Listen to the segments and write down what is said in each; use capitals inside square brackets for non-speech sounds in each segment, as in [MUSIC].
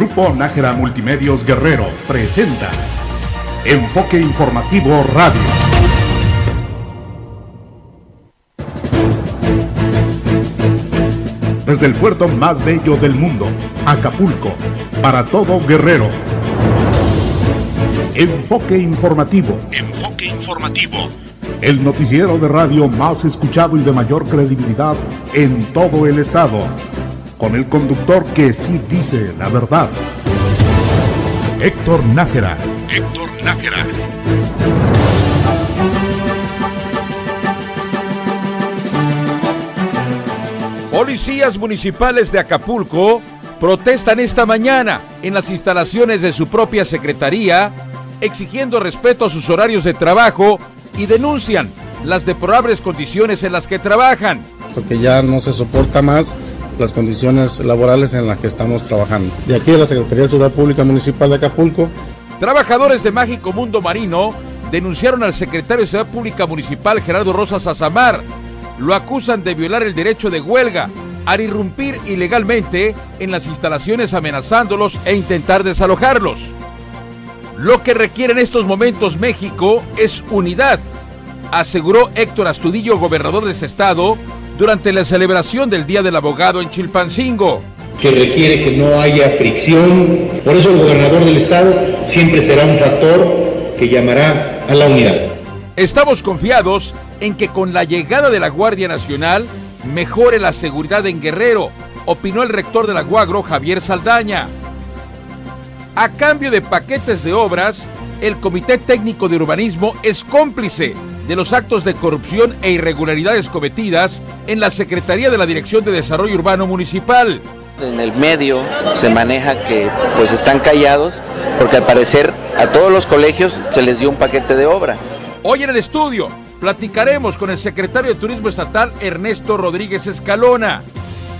Grupo Nájera Multimedios Guerrero presenta Enfoque Informativo Radio. Desde el puerto más bello del mundo, Acapulco, para todo Guerrero. Enfoque Informativo. Enfoque Informativo. El noticiero de radio más escuchado y de mayor credibilidad en todo el estado. Con el conductor que sí dice la verdad. Héctor Nájera. Héctor Nájera. Policías municipales de Acapulco protestan esta mañana en las instalaciones de su propia secretaría, exigiendo respeto a sus horarios de trabajo y denuncian las deplorables condiciones en las que trabajan. Porque ya no se soporta más las condiciones laborales en las que estamos trabajando. De aquí de la Secretaría de Seguridad Pública Municipal de Acapulco. Trabajadores de Mágico Mundo Marino denunciaron al secretario de Seguridad Pública Municipal Gerardo Rosas Azamar. Lo acusan de violar el derecho de huelga, al irrumpir ilegalmente en las instalaciones amenazándolos e intentar desalojarlos. Lo que requiere en estos momentos México es unidad, aseguró Héctor Astudillo, gobernador de ese estado, durante la celebración del Día del Abogado en Chilpancingo. Que requiere que no haya fricción, por eso el gobernador del estado siempre será un factor que llamará a la unidad. Estamos confiados en que con la llegada de la Guardia Nacional mejore la seguridad en Guerrero, opinó el rector de la Guagro, Javier Saldaña. A cambio de paquetes de obras, el Comité Técnico de Urbanismo es cómplice de los actos de corrupción e irregularidades cometidas en la Secretaría de la Dirección de Desarrollo Urbano Municipal. En el medio se maneja que pues están callados porque al parecer a todos los colegios se les dio un paquete de obra. Hoy en el estudio platicaremos con el secretario de Turismo Estatal Ernesto Rodríguez Escalona.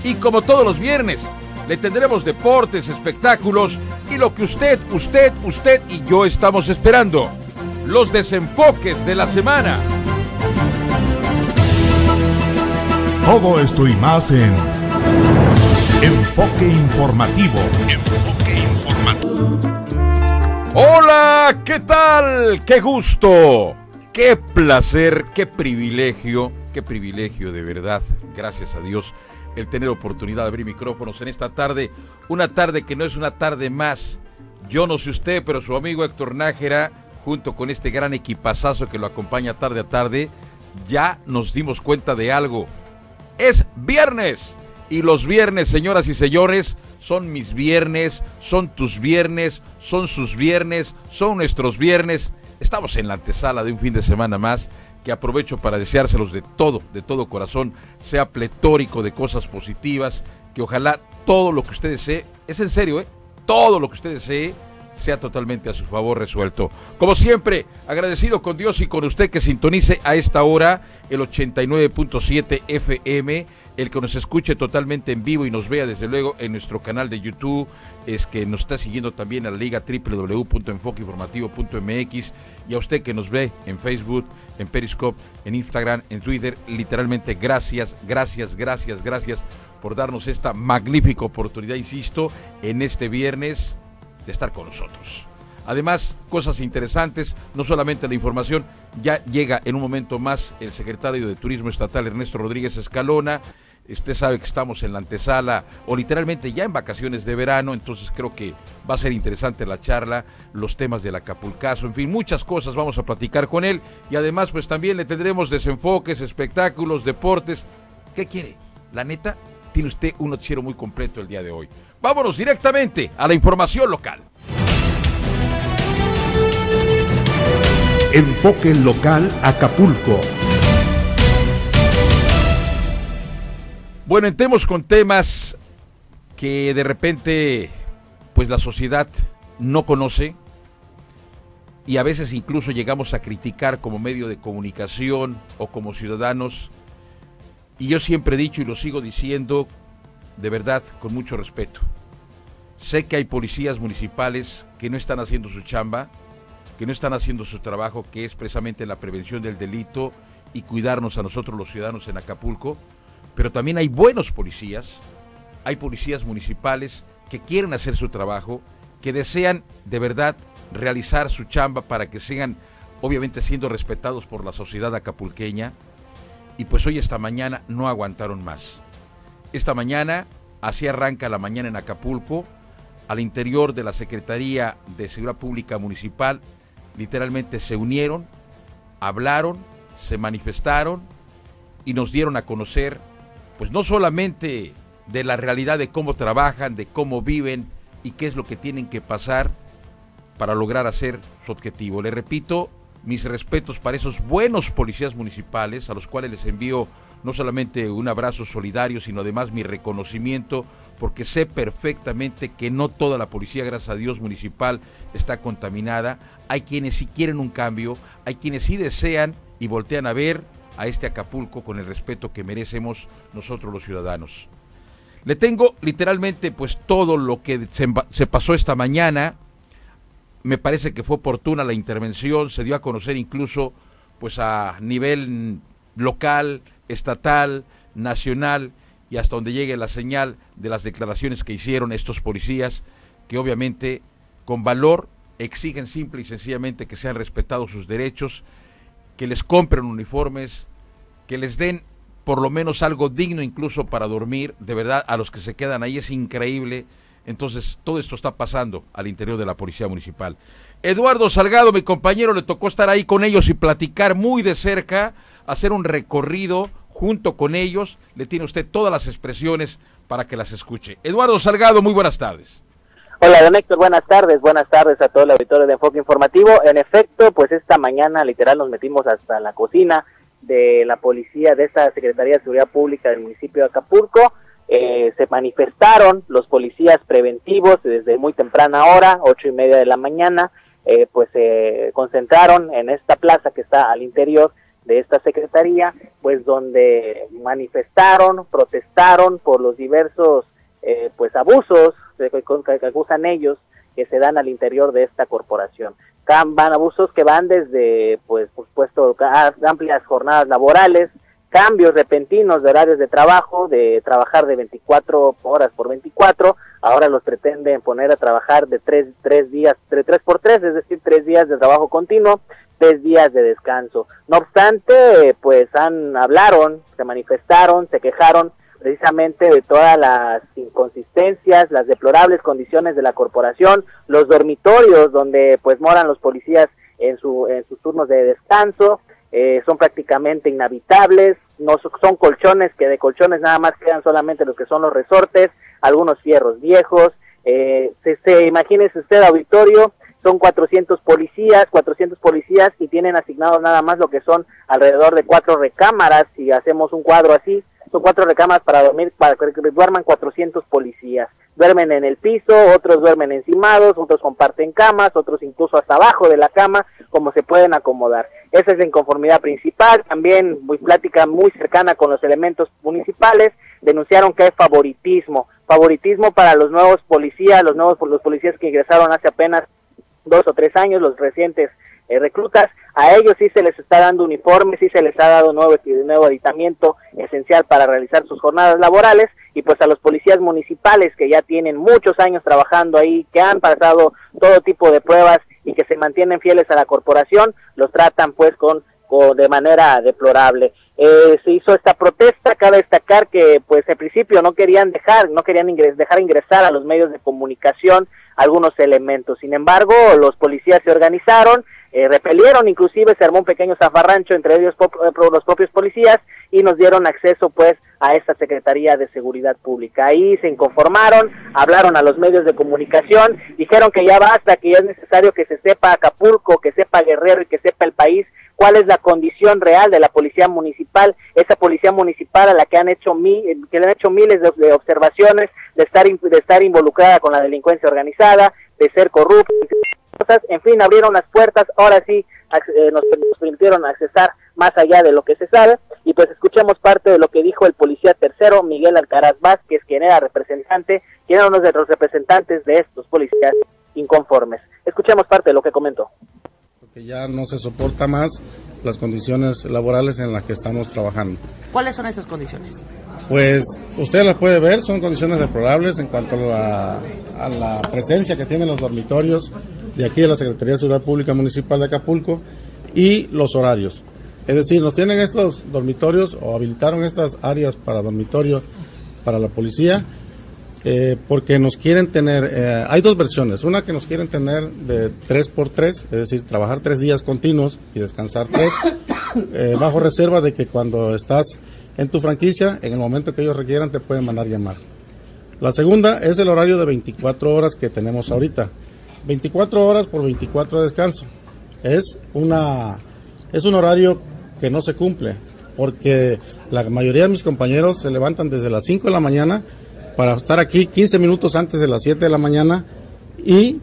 Y como todos los viernes, le tendremos deportes, espectáculos y lo que usted, usted, usted y yo estamos esperando los desenfoques de la semana. Todo esto y más en Enfoque Informativo. Enfoque Informativo. Hola, ¿qué tal? ¡Qué gusto! ¡Qué placer! ¡Qué privilegio! ¡Qué privilegio de verdad! Gracias a Dios el tener oportunidad de abrir micrófonos en esta tarde. Una tarde que no es una tarde más. Yo no sé usted, pero su amigo Héctor Nájera junto con este gran equipazazo que lo acompaña tarde a tarde, ya nos dimos cuenta de algo. Es viernes. Y los viernes, señoras y señores, son mis viernes, son tus viernes, son sus viernes, son nuestros viernes. Estamos en la antesala de un fin de semana más que aprovecho para deseárselos de todo, de todo corazón, sea pletórico de cosas positivas, que ojalá todo lo que usted desee, es en serio, ¿eh? todo lo que usted desee, sea totalmente a su favor resuelto. Como siempre, agradecido con Dios y con usted que sintonice a esta hora el 89.7 FM, el que nos escuche totalmente en vivo y nos vea desde luego en nuestro canal de YouTube, es que nos está siguiendo también a la liga www.enfoqueinformativo.mx y a usted que nos ve en Facebook, en Periscope, en Instagram, en Twitter, literalmente gracias, gracias, gracias, gracias por darnos esta magnífica oportunidad, insisto, en este viernes de estar con nosotros. Además, cosas interesantes, no solamente la información, ya llega en un momento más el secretario de Turismo Estatal Ernesto Rodríguez Escalona. Usted sabe que estamos en la antesala o literalmente ya en vacaciones de verano, entonces creo que va a ser interesante la charla, los temas del Acapulcazo, en fin, muchas cosas vamos a platicar con él y además pues también le tendremos desenfoques, espectáculos, deportes. ¿Qué quiere? La neta, tiene usted un noticiero muy completo el día de hoy. Vámonos directamente a la información local. Enfoque local Acapulco. Bueno, entremos con temas que de repente pues la sociedad no conoce y a veces incluso llegamos a criticar como medio de comunicación o como ciudadanos. Y yo siempre he dicho y lo sigo diciendo de verdad, con mucho respeto. Sé que hay policías municipales que no están haciendo su chamba, que no están haciendo su trabajo, que es precisamente la prevención del delito y cuidarnos a nosotros los ciudadanos en Acapulco, pero también hay buenos policías, hay policías municipales que quieren hacer su trabajo, que desean de verdad realizar su chamba para que sigan obviamente siendo respetados por la sociedad acapulqueña. Y pues hoy esta mañana no aguantaron más. Esta mañana, así arranca la mañana en Acapulco, al interior de la Secretaría de Seguridad Pública Municipal, literalmente se unieron, hablaron, se manifestaron y nos dieron a conocer, pues no solamente de la realidad de cómo trabajan, de cómo viven y qué es lo que tienen que pasar para lograr hacer su objetivo. Le repito, mis respetos para esos buenos policías municipales, a los cuales les envío no solamente un abrazo solidario, sino además mi reconocimiento, porque sé perfectamente que no toda la policía, gracias a Dios, municipal está contaminada. Hay quienes sí quieren un cambio, hay quienes sí desean y voltean a ver a este Acapulco con el respeto que merecemos nosotros los ciudadanos. Le tengo literalmente pues todo lo que se, pasó esta mañana. Me parece que fue oportuna la intervención, se dio a conocer incluso pues a nivel local, estatal, nacional y hasta donde llegue la señal de las declaraciones que hicieron estos policías que obviamente con valor exigen simple y sencillamente que sean respetados sus derechos, que les compren uniformes, que les den por lo menos algo digno incluso para dormir, de verdad, a los que se quedan ahí es increíble. Entonces, todo esto está pasando al interior de la Policía Municipal. Eduardo Salgado, mi compañero, le tocó estar ahí con ellos y platicar muy de cerca, hacer un recorrido junto con ellos. Le tiene usted todas las expresiones para que las escuche. Eduardo Salgado, muy buenas tardes. Hola, don Héctor, buenas tardes, buenas tardes a todo el auditorio de Enfoque Informativo. En efecto, pues esta mañana literal nos metimos hasta la cocina de la policía de esta Secretaría de Seguridad Pública del municipio de Acapulco. Eh, se manifestaron los policías preventivos desde muy temprana hora, ocho y media de la mañana, eh, pues se concentraron en esta plaza que está al interior de esta secretaría, pues donde manifestaron, protestaron por los diversos eh, pues abusos que acusan ellos que se dan al interior de esta corporación. Van abusos que van desde, pues, por supuesto, amplias jornadas laborales, cambios repentinos de horarios de trabajo, de trabajar de 24 horas por 24, ahora los pretenden poner a trabajar de tres, tres días, tres, tres por tres, es decir, tres días de trabajo continuo, tres días de descanso. No obstante, pues han, hablaron, se manifestaron, se quejaron precisamente de todas las inconsistencias, las deplorables condiciones de la corporación, los dormitorios donde pues moran los policías en, su, en sus turnos de descanso, eh, son prácticamente inhabitables, no son colchones que de colchones nada más quedan solamente los que son los resortes, algunos fierros viejos, eh, se, se, imagínese usted auditorio, son 400 policías, 400 policías y tienen asignados nada más lo que son alrededor de cuatro recámaras, si hacemos un cuadro así, son cuatro recámaras para dormir, para que duerman 400 policías. Duermen en el piso, otros duermen encimados, otros comparten camas, otros incluso hasta abajo de la cama, como se pueden acomodar. Esa es la inconformidad principal. También muy plática muy cercana con los elementos municipales, denunciaron que hay favoritismo, favoritismo para los nuevos policías, los nuevos los policías que ingresaron hace apenas dos o tres años, los recientes eh, reclutas, a ellos sí se les está dando uniformes, sí se les ha dado nuevo, nuevo aditamiento esencial para realizar sus jornadas laborales y pues a los policías municipales que ya tienen muchos años trabajando ahí, que han pasado todo tipo de pruebas y que se mantienen fieles a la corporación, los tratan pues con, de manera deplorable. Eh, se hizo esta protesta, cabe destacar que pues al principio no querían dejar, no querían dejar ingresar a los medios de comunicación algunos elementos. Sin embargo, los policías se organizaron, eh, repelieron, inclusive se armó un pequeño zafarrancho entre ellos eh, los propios policías y nos dieron acceso pues a esta Secretaría de Seguridad Pública. Ahí se inconformaron, hablaron a los medios de comunicación, dijeron que ya basta, que ya es necesario que se sepa Acapulco, que sepa Guerrero y que sepa el país cuál es la condición real de la policía municipal, esa policía municipal a la que han hecho que le han hecho miles de, observaciones de estar de estar involucrada con la delincuencia organizada, de ser corrupta, en fin, abrieron las puertas, ahora sí eh, nos, permitieron accesar más allá de lo que se sabe y pues escuchemos parte de lo que dijo el policía tercero Miguel Alcaraz Vázquez, quien era representante, quien era uno de los representantes de estos policías inconformes. Escuchemos parte de lo que comentó. Porque ya no se soporta más las condiciones laborales en las que estamos trabajando. ¿Cuáles son estas condiciones? Pues usted las puede ver, son condiciones deplorables en cuanto a la, presencia que tienen los dormitorios de aquí de la Secretaría de Seguridad Pública Municipal de Acapulco y los horarios. Es decir, nos tienen estos dormitorios o habilitaron estas áreas para dormitorio para la policía eh, porque nos quieren tener, eh, hay dos versiones, una que nos quieren tener de 3 por 3 es decir, trabajar tres días continuos y descansar tres, [COUGHS] eh, bajo reserva de que cuando estás en tu franquicia, en el momento que ellos requieran, te pueden mandar llamar. La segunda es el horario de 24 horas que tenemos ahorita. 24 horas por 24 de descanso. Es, una, es un horario que no se cumple, porque la mayoría de mis compañeros se levantan desde las 5 de la mañana para estar aquí 15 minutos antes de las 7 de la mañana y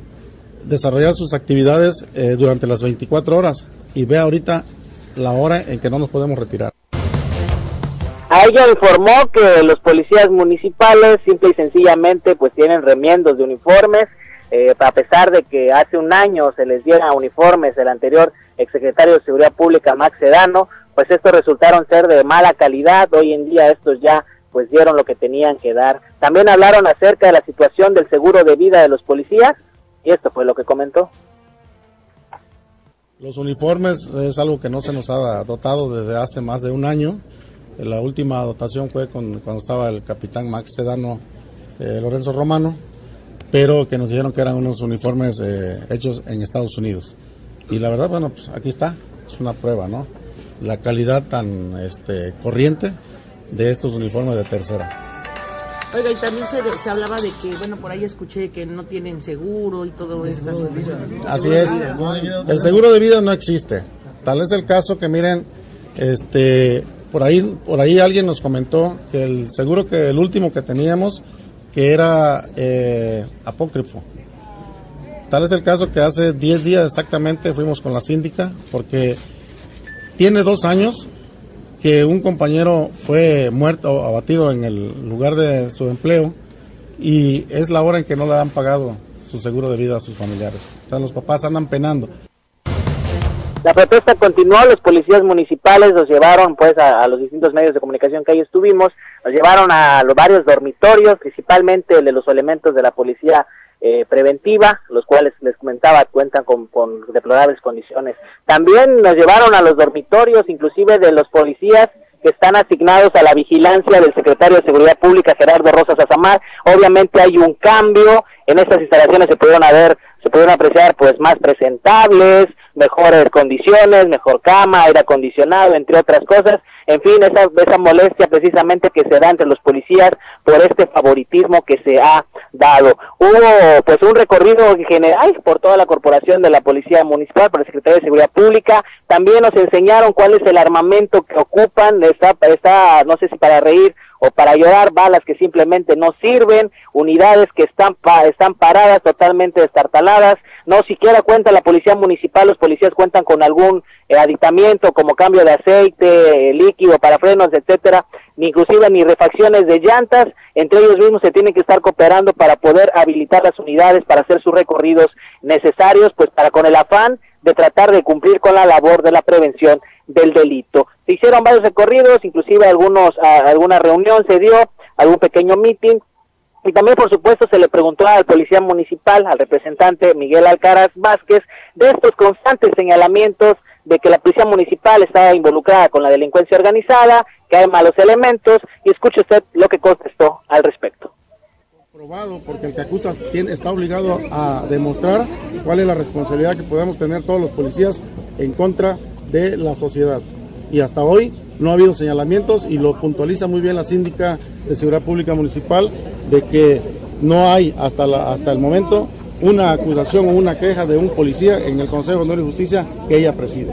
desarrollar sus actividades eh, durante las 24 horas. Y ve ahorita la hora en que no nos podemos retirar. A ella informó que los policías municipales simple y sencillamente pues tienen remiendos de uniformes, eh, a pesar de que hace un año se les diera uniformes el anterior exsecretario de Seguridad Pública Max Sedano, pues estos resultaron ser de mala calidad, hoy en día estos ya pues dieron lo que tenían que dar. También hablaron acerca de la situación del seguro de vida de los policías y esto fue lo que comentó. Los uniformes es algo que no se nos ha dotado desde hace más de un año. La última dotación fue con, cuando estaba el capitán Max Sedano eh, Lorenzo Romano, pero que nos dijeron que eran unos uniformes eh, hechos en Estados Unidos. Y la verdad, bueno, pues aquí está, es una prueba, ¿no? La calidad tan este, corriente de estos uniformes de tercera. Oiga, y también se, hablaba de que, bueno, por ahí escuché que no tienen seguro y todo esto. Así es. El seguro de vida no existe. Tal es el caso que miren, este, por ahí, por ahí alguien nos comentó que el seguro que el último que teníamos que era eh, apócrifo. Tal es el caso que hace 10 días exactamente fuimos con la síndica porque tiene dos años que un compañero fue muerto o abatido en el lugar de su empleo y es la hora en que no le han pagado su seguro de vida a sus familiares. O sea, los papás andan penando. La protesta continuó, los policías municipales los llevaron pues a, los distintos medios de comunicación que ahí estuvimos, los llevaron a los varios dormitorios, principalmente de los elementos de la policía eh, preventiva, los cuales les comentaba cuentan con, deplorables condiciones. También nos llevaron a los dormitorios, inclusive de los policías que están asignados a la vigilancia del secretario de Seguridad Pública, Gerardo Rosas Azamar. Obviamente hay un cambio, en estas instalaciones se pudieron haber, se pudieron apreciar pues más presentables, mejores condiciones, mejor cama, aire acondicionado, entre otras cosas. En fin, esa, esa molestia precisamente que se da entre los policías por este favoritismo que se ha dado. Hubo pues un recorrido general por toda la corporación de la Policía Municipal, por el Secretario de Seguridad Pública. También nos enseñaron cuál es el armamento que ocupan. Está, está no sé si para reír o para llorar, balas que simplemente no sirven, unidades que están, están paradas, totalmente destartaladas, no siquiera cuenta la policía municipal, los policías cuentan con algún eh, aditamiento como cambio de aceite, eh, líquido para frenos, etcétera, ni inclusive ni refacciones de llantas, entre ellos mismos se tienen que estar cooperando para poder habilitar las unidades para hacer sus recorridos necesarios, pues para con el afán de tratar de cumplir con la labor de la prevención del delito. Se hicieron varios recorridos, inclusive algunos, alguna reunión se dio, algún pequeño meeting, y también, por supuesto, se le preguntó al policía municipal, al representante Miguel Alcaraz Vázquez, de estos constantes señalamientos de que la policía municipal estaba involucrada con la delincuencia organizada, que hay malos elementos, y escuche usted lo que contestó al respecto. Probado, porque el que acusa está obligado a demostrar cuál es la responsabilidad que podemos tener todos los policías en contra de la sociedad. Y hasta hoy no ha habido señalamientos y lo puntualiza muy bien la síndica de Seguridad Pública Municipal de que no hay hasta, hasta el momento una acusación o una queja de un policía en el Consejo de Honor y Justicia que ella preside.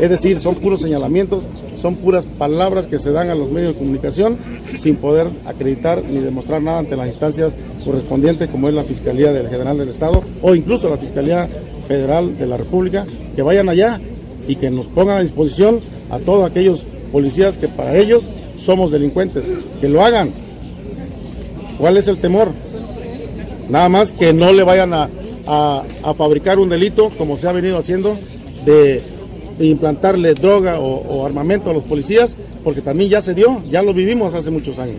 Es decir, son puros señalamientos, son puras palabras que se dan a los medios de comunicación sin poder acreditar ni demostrar nada ante las instancias correspondientes como es la Fiscalía del General del Estado o incluso la Fiscalía Federal de la República, que vayan allá y que nos pongan a disposición a todos aquellos policías que para ellos somos delincuentes, que lo hagan. ¿Cuál es el temor? Nada más que no le vayan a, a, fabricar un delito, como se ha venido haciendo, de implantarle droga o, armamento a los policías, porque también ya se dio, ya lo vivimos hace muchos años.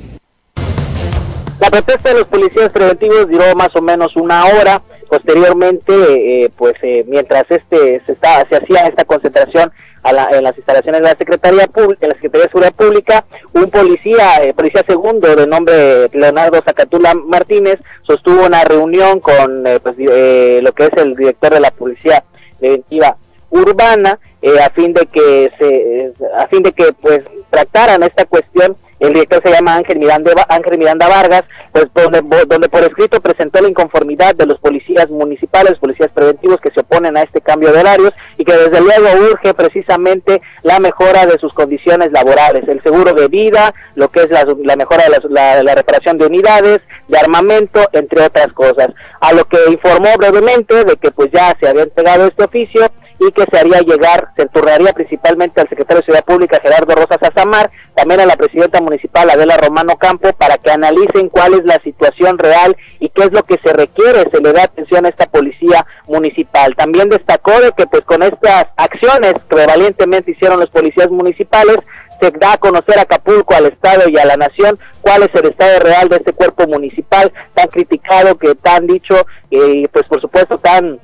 La protesta de los policías preventivos duró más o menos una hora. Posteriormente, eh, pues eh, mientras este se, estaba, se hacía esta concentración en las instalaciones de la Secretaría Pública, la Secretaría de Seguridad Pública, un policía, eh, policía segundo de nombre Leonardo Zacatula Martínez, sostuvo una reunión con pues, lo que es el director de la Policía Preventiva Urbana, a fin de que se, a fin de que pues trataran esta cuestión el director se llama Ángel Miranda, Ángel Miranda Vargas, pues donde, donde por escrito presentó la inconformidad de los policías municipales, policías preventivos que se oponen a este cambio de horarios y que desde luego urge precisamente la mejora de sus condiciones laborales, el seguro de vida, lo que es la, mejora de la, la reparación de unidades, de armamento, entre otras cosas. A lo que informó brevemente de que pues ya se había entregado este oficio y que se haría llegar, se turnaría principalmente al secretario de Ciudad Pública Gerardo Rosas Azamar, también a la presidenta municipal Adela Romano Campo, para que analicen cuál es la situación real y qué es lo que se requiere, se le da atención a esta policía municipal. También destacó de que pues con estas acciones que valientemente hicieron los policías municipales, se da a conocer a Acapulco, al Estado y a la Nación cuál es el estado real de este cuerpo municipal tan criticado, que tan dicho, y pues por supuesto tan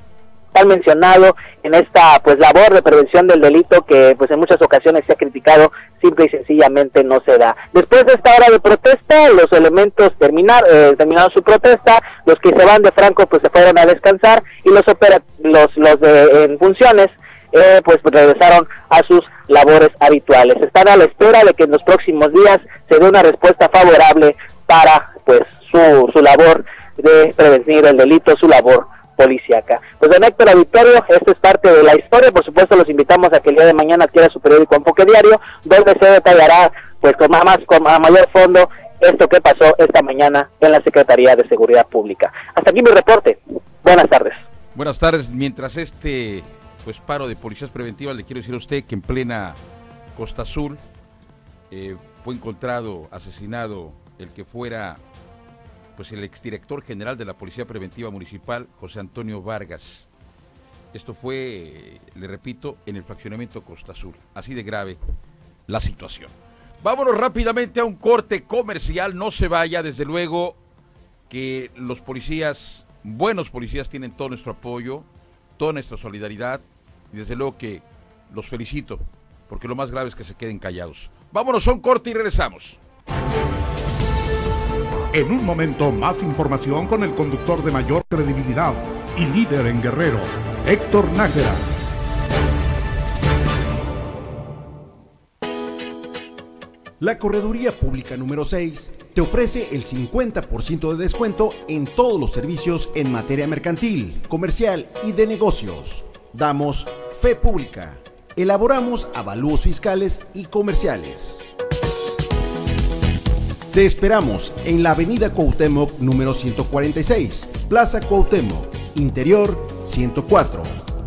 mencionado en esta pues labor de prevención del delito que pues en muchas ocasiones se ha criticado simple y sencillamente no se da. Después de esta hora de protesta, los elementos terminar, eh, terminaron su protesta, los que se van de Franco pues se fueron a descansar y los opera los los de en funciones eh, pues regresaron a sus labores habituales. Están a la espera de que en los próximos días se dé una respuesta favorable para pues su, su labor de prevenir el delito, su labor policíaca. Pues don Héctor Auditorio, esto es parte de la historia, por supuesto los invitamos a que el día de mañana adquiera su periódico Enfoque Diario, donde se detallará pues con más, con mayor fondo esto que pasó esta mañana en la Secretaría de Seguridad Pública. Hasta aquí mi reporte. Buenas tardes. Buenas tardes. Mientras este pues paro de policías preventivas, le quiero decir a usted que en plena Costa Azul eh, fue encontrado asesinado el que fuera pues el exdirector general de la Policía Preventiva Municipal, José Antonio Vargas. Esto fue, le repito, en el fraccionamiento Costa Azul. Así de grave la situación. Vámonos rápidamente a un corte comercial. No se vaya, desde luego que los policías, buenos policías, tienen todo nuestro apoyo, toda nuestra solidaridad. Y desde luego que los felicito, porque lo más grave es que se queden callados. Vámonos a un corte y regresamos. En un momento más información con el conductor de mayor credibilidad y líder en Guerrero, Héctor Nájera. La Correduría Pública número 6 te ofrece el 50% de descuento en todos los servicios en materia mercantil, comercial y de negocios. Damos fe pública. Elaboramos avalúos fiscales y comerciales. Te esperamos en la Avenida Cuauhtémoc número 146, Plaza Cuauhtémoc, Interior 104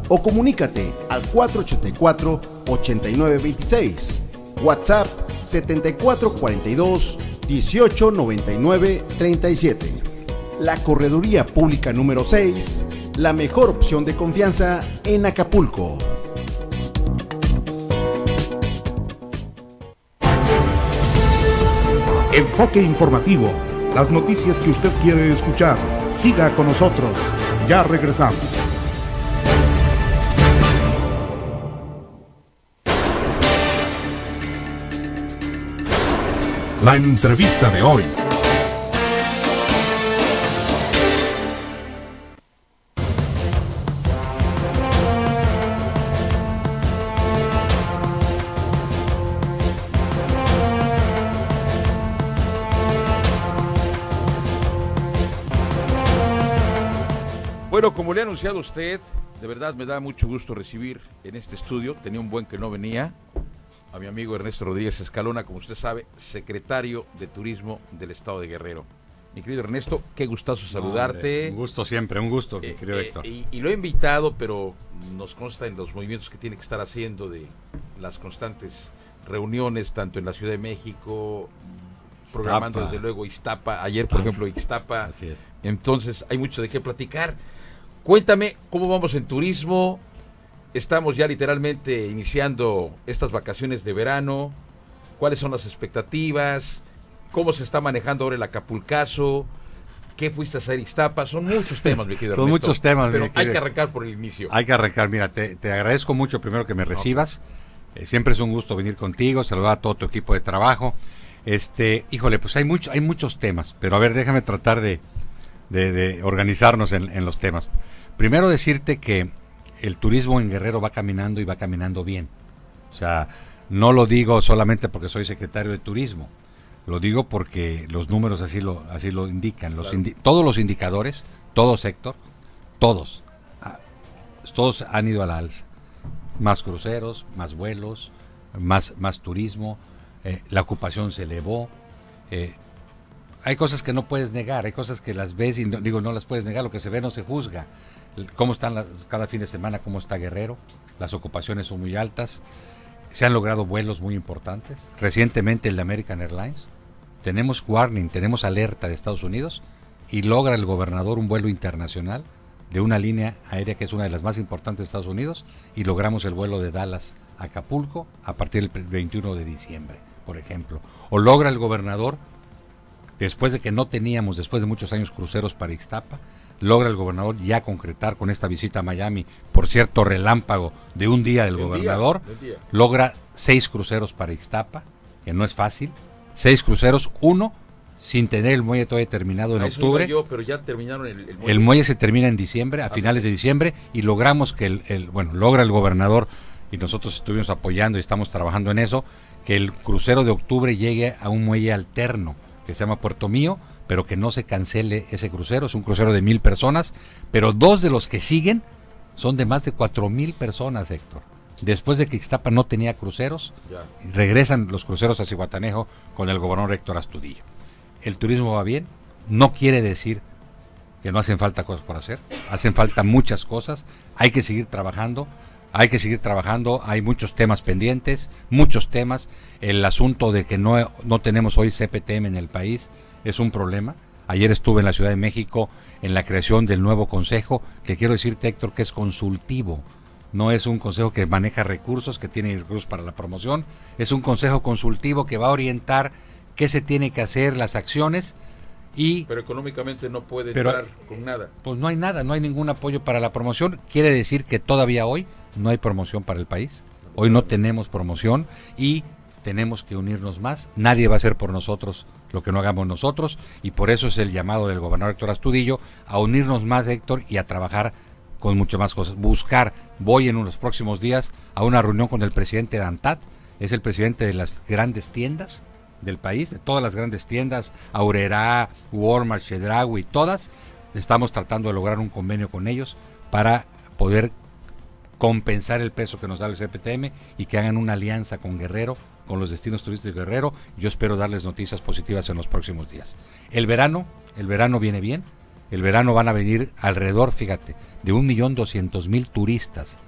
o comunícate al 484 8926. WhatsApp 7442 1899 37. La Correduría Pública número 6, la mejor opción de confianza en Acapulco. Enfoque informativo. Las noticias que usted quiere escuchar. Siga con nosotros. Ya regresamos. La entrevista de hoy. Anunciado usted, de verdad me da mucho gusto recibir en este estudio, tenía un buen que no venía, a mi amigo Ernesto Rodríguez Escalona, como usted sabe, secretario de Turismo del Estado de Guerrero. Mi querido Ernesto, qué gustazo saludarte. un gusto siempre, un gusto, eh, querido eh, Héctor. Y, y, lo he invitado, pero nos consta en los movimientos que tiene que estar haciendo de las constantes reuniones, tanto en la Ciudad de México, programando desde luego Iztapa, ayer por ejemplo Ixtapa. Así es. Entonces hay mucho de qué platicar. Cuéntame cómo vamos en turismo, estamos ya literalmente iniciando estas vacaciones de verano. ¿Cuáles son las expectativas? ¿Cómo se está manejando ahora el Acapulcazo? ¿Qué fuiste a hacer Iztapa? Son muchos temas, mi querido Son Ernesto, muchos temas, Pero mi hay que arrancar por el inicio. Hay que arrancar. Mira, te, te agradezco mucho primero que me recibas. Eh, siempre es un gusto venir contigo, saludar a todo tu equipo de trabajo. Este, híjole, pues hay mucho, hay muchos temas, pero a ver, déjame tratar de, de- de organizarnos en, en los temas. Primero decirte que el turismo en Guerrero va caminando y va caminando bien. O sea, no lo digo solamente porque soy secretario de turismo. Lo digo porque los números así lo, así lo indican. Los indi- todos los indicadores, todo sector, todos, ah, todos han ido a la alza. Más cruceros, más vuelos, más, más turismo, eh, la ocupación se elevó. eh, hay cosas que no puedes negar, hay cosas que las ves y no, digo no las puedes negar, lo que se ve no se juzga. Cómo están la- cada fin de semana, cómo está Guerrero, las ocupaciones son muy altas, se han logrado vuelos muy importantes. Recientemente el de American Airlines, tenemos warning, tenemos alerta de Estados Unidos y logra el gobernador un vuelo internacional de una línea aérea que es una de las más importantes de Estados Unidos y logramos el vuelo de Dallas a Acapulco a partir del 21 de diciembre, por ejemplo. O logra el gobernador después de que no teníamos, después de muchos años, cruceros para Ixtapa, logra el gobernador ya concretar con esta visita a Miami, por cierto, relámpago de un día del Del día, gobernador, del día. logra seis cruceros para Ixtapa, que no es fácil, seis cruceros, uno sin tener el muelle todavía terminado en A eso iba octubre. yo, pero ya terminaron el, el El muelle se termina en diciembre, a finales de diciembre, y logramos que el, el- bueno, logra el gobernador, y nosotros estuvimos apoyando y estamos trabajando en eso, que el crucero de octubre llegue a un muelle alterno, que se llama Puerto Mío, pero que no se cancele ese crucero, es un crucero de mil personas, pero dos de los que siguen son de más de cuatro mil personas, Héctor. Después de que Ixtapa no tenía cruceros, Ya. regresan los cruceros a Cihuatanejo con el gobernador Héctor Astudillo. El turismo va bien, no quiere decir que no hacen falta cosas por hacer, hacen falta muchas cosas, hay que seguir trabajando, hay que seguir trabajando, hay muchos temas pendientes, muchos temas, el asunto de que no, no tenemos hoy CPTM en el país es un problema. Ayer estuve en la Ciudad de México en la creación del nuevo consejo, que quiero decirte Héctor que es consultivo, no es un consejo que maneja recursos, que tiene recursos para la promoción, es un consejo consultivo que va a orientar qué se tiene que hacer, las acciones y Pero económicamente no puede Pero- entrar con nada. pues no hay nada, no hay ningún apoyo para la promoción. Quiere decir que todavía hoy no hay promoción para el país. Hoy no tenemos promoción y tenemos que unirnos más. Nadie va a hacer por nosotros lo que no hagamos nosotros y por eso es el llamado del gobernador Héctor Astudillo a unirnos más, Héctor, y a trabajar con mucho más cosas. Buscar, voy en los próximos días a una reunión con el presidente de ANTAT, es el presidente de las grandes tiendas del país, de todas las grandes tiendas, Aurera, Walmart, Chedraui, todas, estamos tratando de lograr un convenio con ellos para poder compensar el peso que nos da el CPTM y que hagan una alianza con Guerrero, con los destinos turísticos de Guerrero. Yo espero darles noticias positivas en los próximos días. El verano, el verano viene bien. El verano van a venir alrededor, fíjate, de un millón doscientos mil turistas.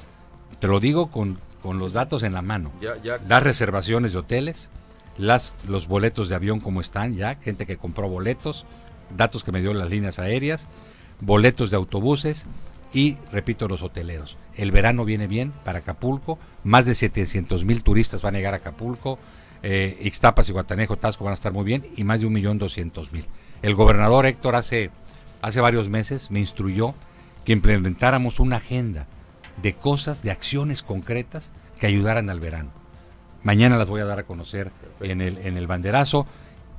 Te lo digo con, con los datos en la mano. Ya, ya. Las reservaciones de hoteles, las, los boletos de avión como están ya, gente que compró boletos, datos que me dio las líneas aéreas, boletos de autobuses y, repito, los hoteleros. El verano viene bien para Acapulco, más de 700 mil turistas van a llegar a Acapulco, eh, Ixtapas y Guatanejo, Tasco van a estar muy bien y más de un millón doscientos mil. El gobernador Héctor hace, hace varios meses me instruyó que implementáramos una agenda de cosas, de acciones concretas que ayudaran al verano. Mañana las voy a dar a conocer en el, en el banderazo.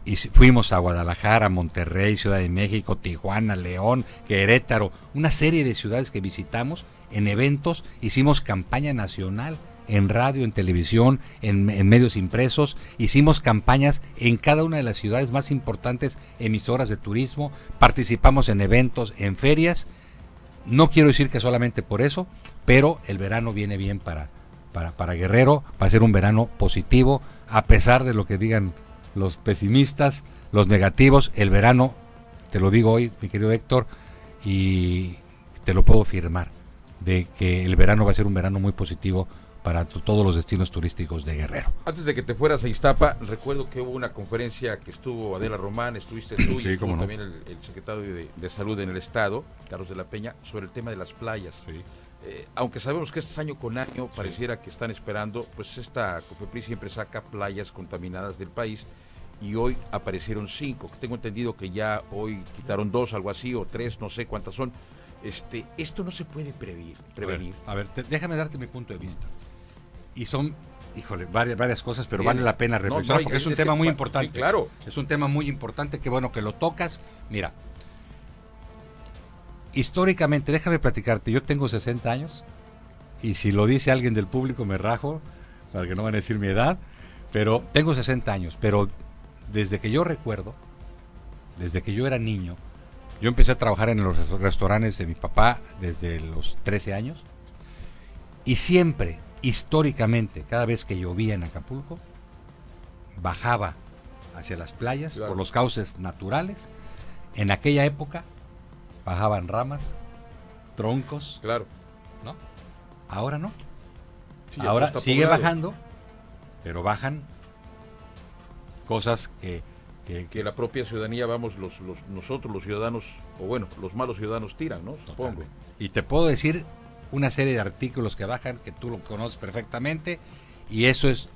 Y fuimos a Guadalajara, Monterrey, Ciudad de México, Tijuana, León, Querétaro, una serie de ciudades que visitamos en eventos, hicimos campaña nacional en radio, en televisión, en, medios impresos, hicimos campañas en cada una de las ciudades más importantes emisoras de turismo, participamos en eventos, en ferias, no quiero decir que solamente por eso, pero el verano viene bien para, para, para Guerrero, va a ser un verano positivo, a pesar de lo que digan los pesimistas, los negativos, el verano, te lo digo hoy, mi querido Héctor, y te lo puedo firmar, de que el verano va a ser un verano muy positivo para to- todos los destinos turísticos de Guerrero. Antes de que te fueras a Iztapa, recuerdo que hubo una conferencia que estuvo Adela Román, estuviste tú [CLEARS THROAT] Sí, y estuvo no. también el, el secretario de, de Salud en el Estado, Carlos de la Peña, sobre el tema de las playas. eh, aunque sabemos que este año con año pareciera que están esperando, pues esta COFEPRIS siempre saca playas contaminadas del país y hoy aparecieron cinco, que tengo entendido que ya hoy quitaron dos, algo así, o tres, no sé cuántas son. Este, esto no se puede prevenir. prevenir. A ver, déjame darte mi punto de vista. Y son, híjole, varias, varias cosas, pero vale la pena reflexionar porque es un tema muy importante. claro. Es un tema muy importante que bueno que lo tocas. Mira, históricamente, déjame platicarte, yo tengo 60 años y si lo dice alguien del público me rajo, para que no van a decir mi edad, pero tengo 60 años, pero desde que yo recuerdo, desde que yo era niño, yo empecé a trabajar en los restaurantes de mi papá desde los 13 años y siempre, históricamente, cada vez que llovía en Acapulco, bajaba hacia las playas por los cauces naturales. En aquella época bajaban ramas, troncos. Claro. ¿No? Ahora no. Ahora sigue bajando, pero bajan cosas que, que, la propia ciudadanía, vamos, los, los, nosotros los ciudadanos, o bueno, los malos ciudadanos tiran, ¿no? Supongo. Y te puedo decir una serie de artículos que bajan, que tú lo conoces perfectamente, y eso es,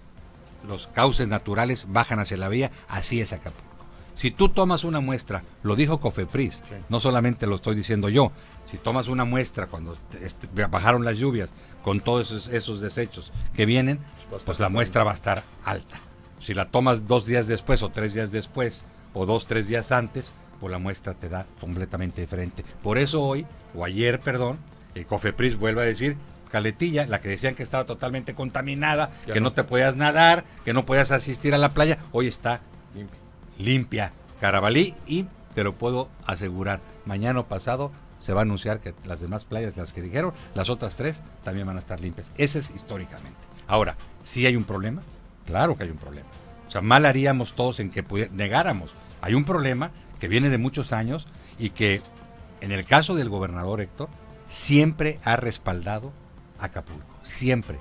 los cauces naturales bajan hacia la vía, así es Acapulco. Si tú tomas una muestra, lo dijo Cofepris, no solamente lo estoy diciendo yo, si tomas una muestra cuando bajaron las lluvias con todos esos, esos desechos que vienen, pues la muestra va a estar alta. Si la tomas dos días después o tres días después o dos, tres días antes, pues la muestra te da completamente diferente. Por eso hoy, o ayer, perdón, el Cofepris vuelve a decir, Caletilla, la que decían que estaba totalmente contaminada, que no. te podías nadar, que no podías asistir a la playa, hoy está limpia, limpia Carabalí y te lo puedo asegurar, mañana o pasado se va a anunciar que las demás playas, las que dijeron, las otras tres también van a estar limpias. Ese es históricamente. Ahora, si hay un problema, Claro que hay un problema. O sea, mal haríamos todos en que negáramos. Hay un problema que viene de muchos años y que, en el caso del gobernador Héctor, siempre ha respaldado Acapulco. Siempre.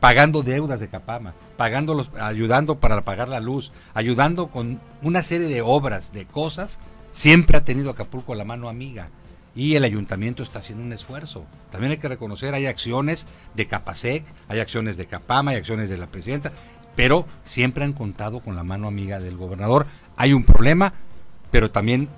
Pagando deudas de Capama, pagando los, ayudando para pagar la luz, ayudando con una serie de obras, de cosas, siempre ha tenido Acapulco la mano amiga y el ayuntamiento está haciendo un esfuerzo. También hay que reconocer, hay acciones de Capasec, hay acciones de Capama, hay acciones de la presidenta, pero siempre han contado con la mano amiga del gobernador. Hay un problema, pero también